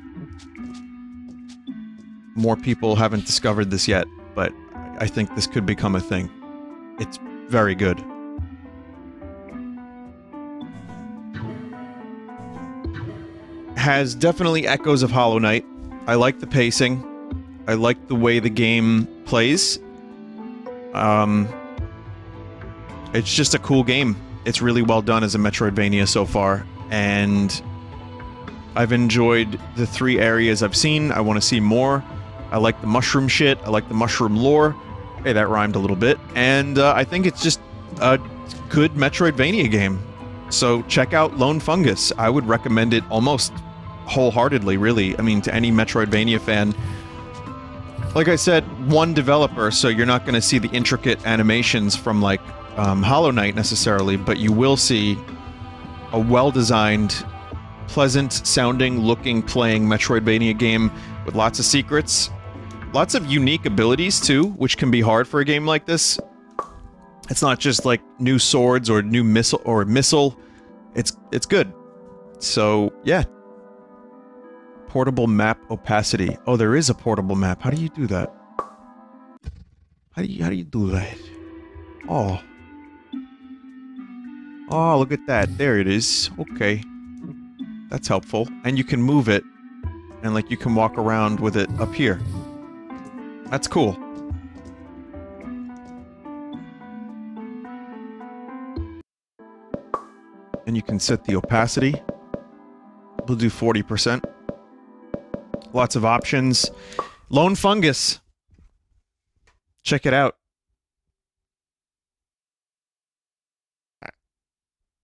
More people haven't discovered this yet, but I think this could become a thing. It's very good. Has definitely echoes of Hollow Knight. I like the pacing. I like the way the game plays. Um, it's just a cool game. It's really well done as a Metroidvania so far, and I've enjoyed the three areas I've seen. I want to see more. I like the mushroom shit. I like the mushroom lore. Hey, that rhymed a little bit. And uh, I think it's just a good Metroidvania game. So check out Lone Fungus. I would recommend it almost wholeheartedly, really. I mean, to any Metroidvania fan. Like I said, one developer, so you're not going to see the intricate animations from, like, um, Hollow Knight necessarily, but you will see a well-designed, pleasant-sounding, looking, playing Metroidvania game with lots of secrets, lots of unique abilities too, which can be hard for a game like this. It's not just like new swords or new missile or missile. It's it's good. So yeah. Portable map opacity. Oh, there is a portable map. How do you do that? How do you how do you do that? Oh. Oh, look at that. There it is. Okay. That's helpful. And you can move it. And like you can walk around with it up here. That's cool. And you can set the opacity. We'll do 40%. Lots of options. Lone Fungus. Check it out.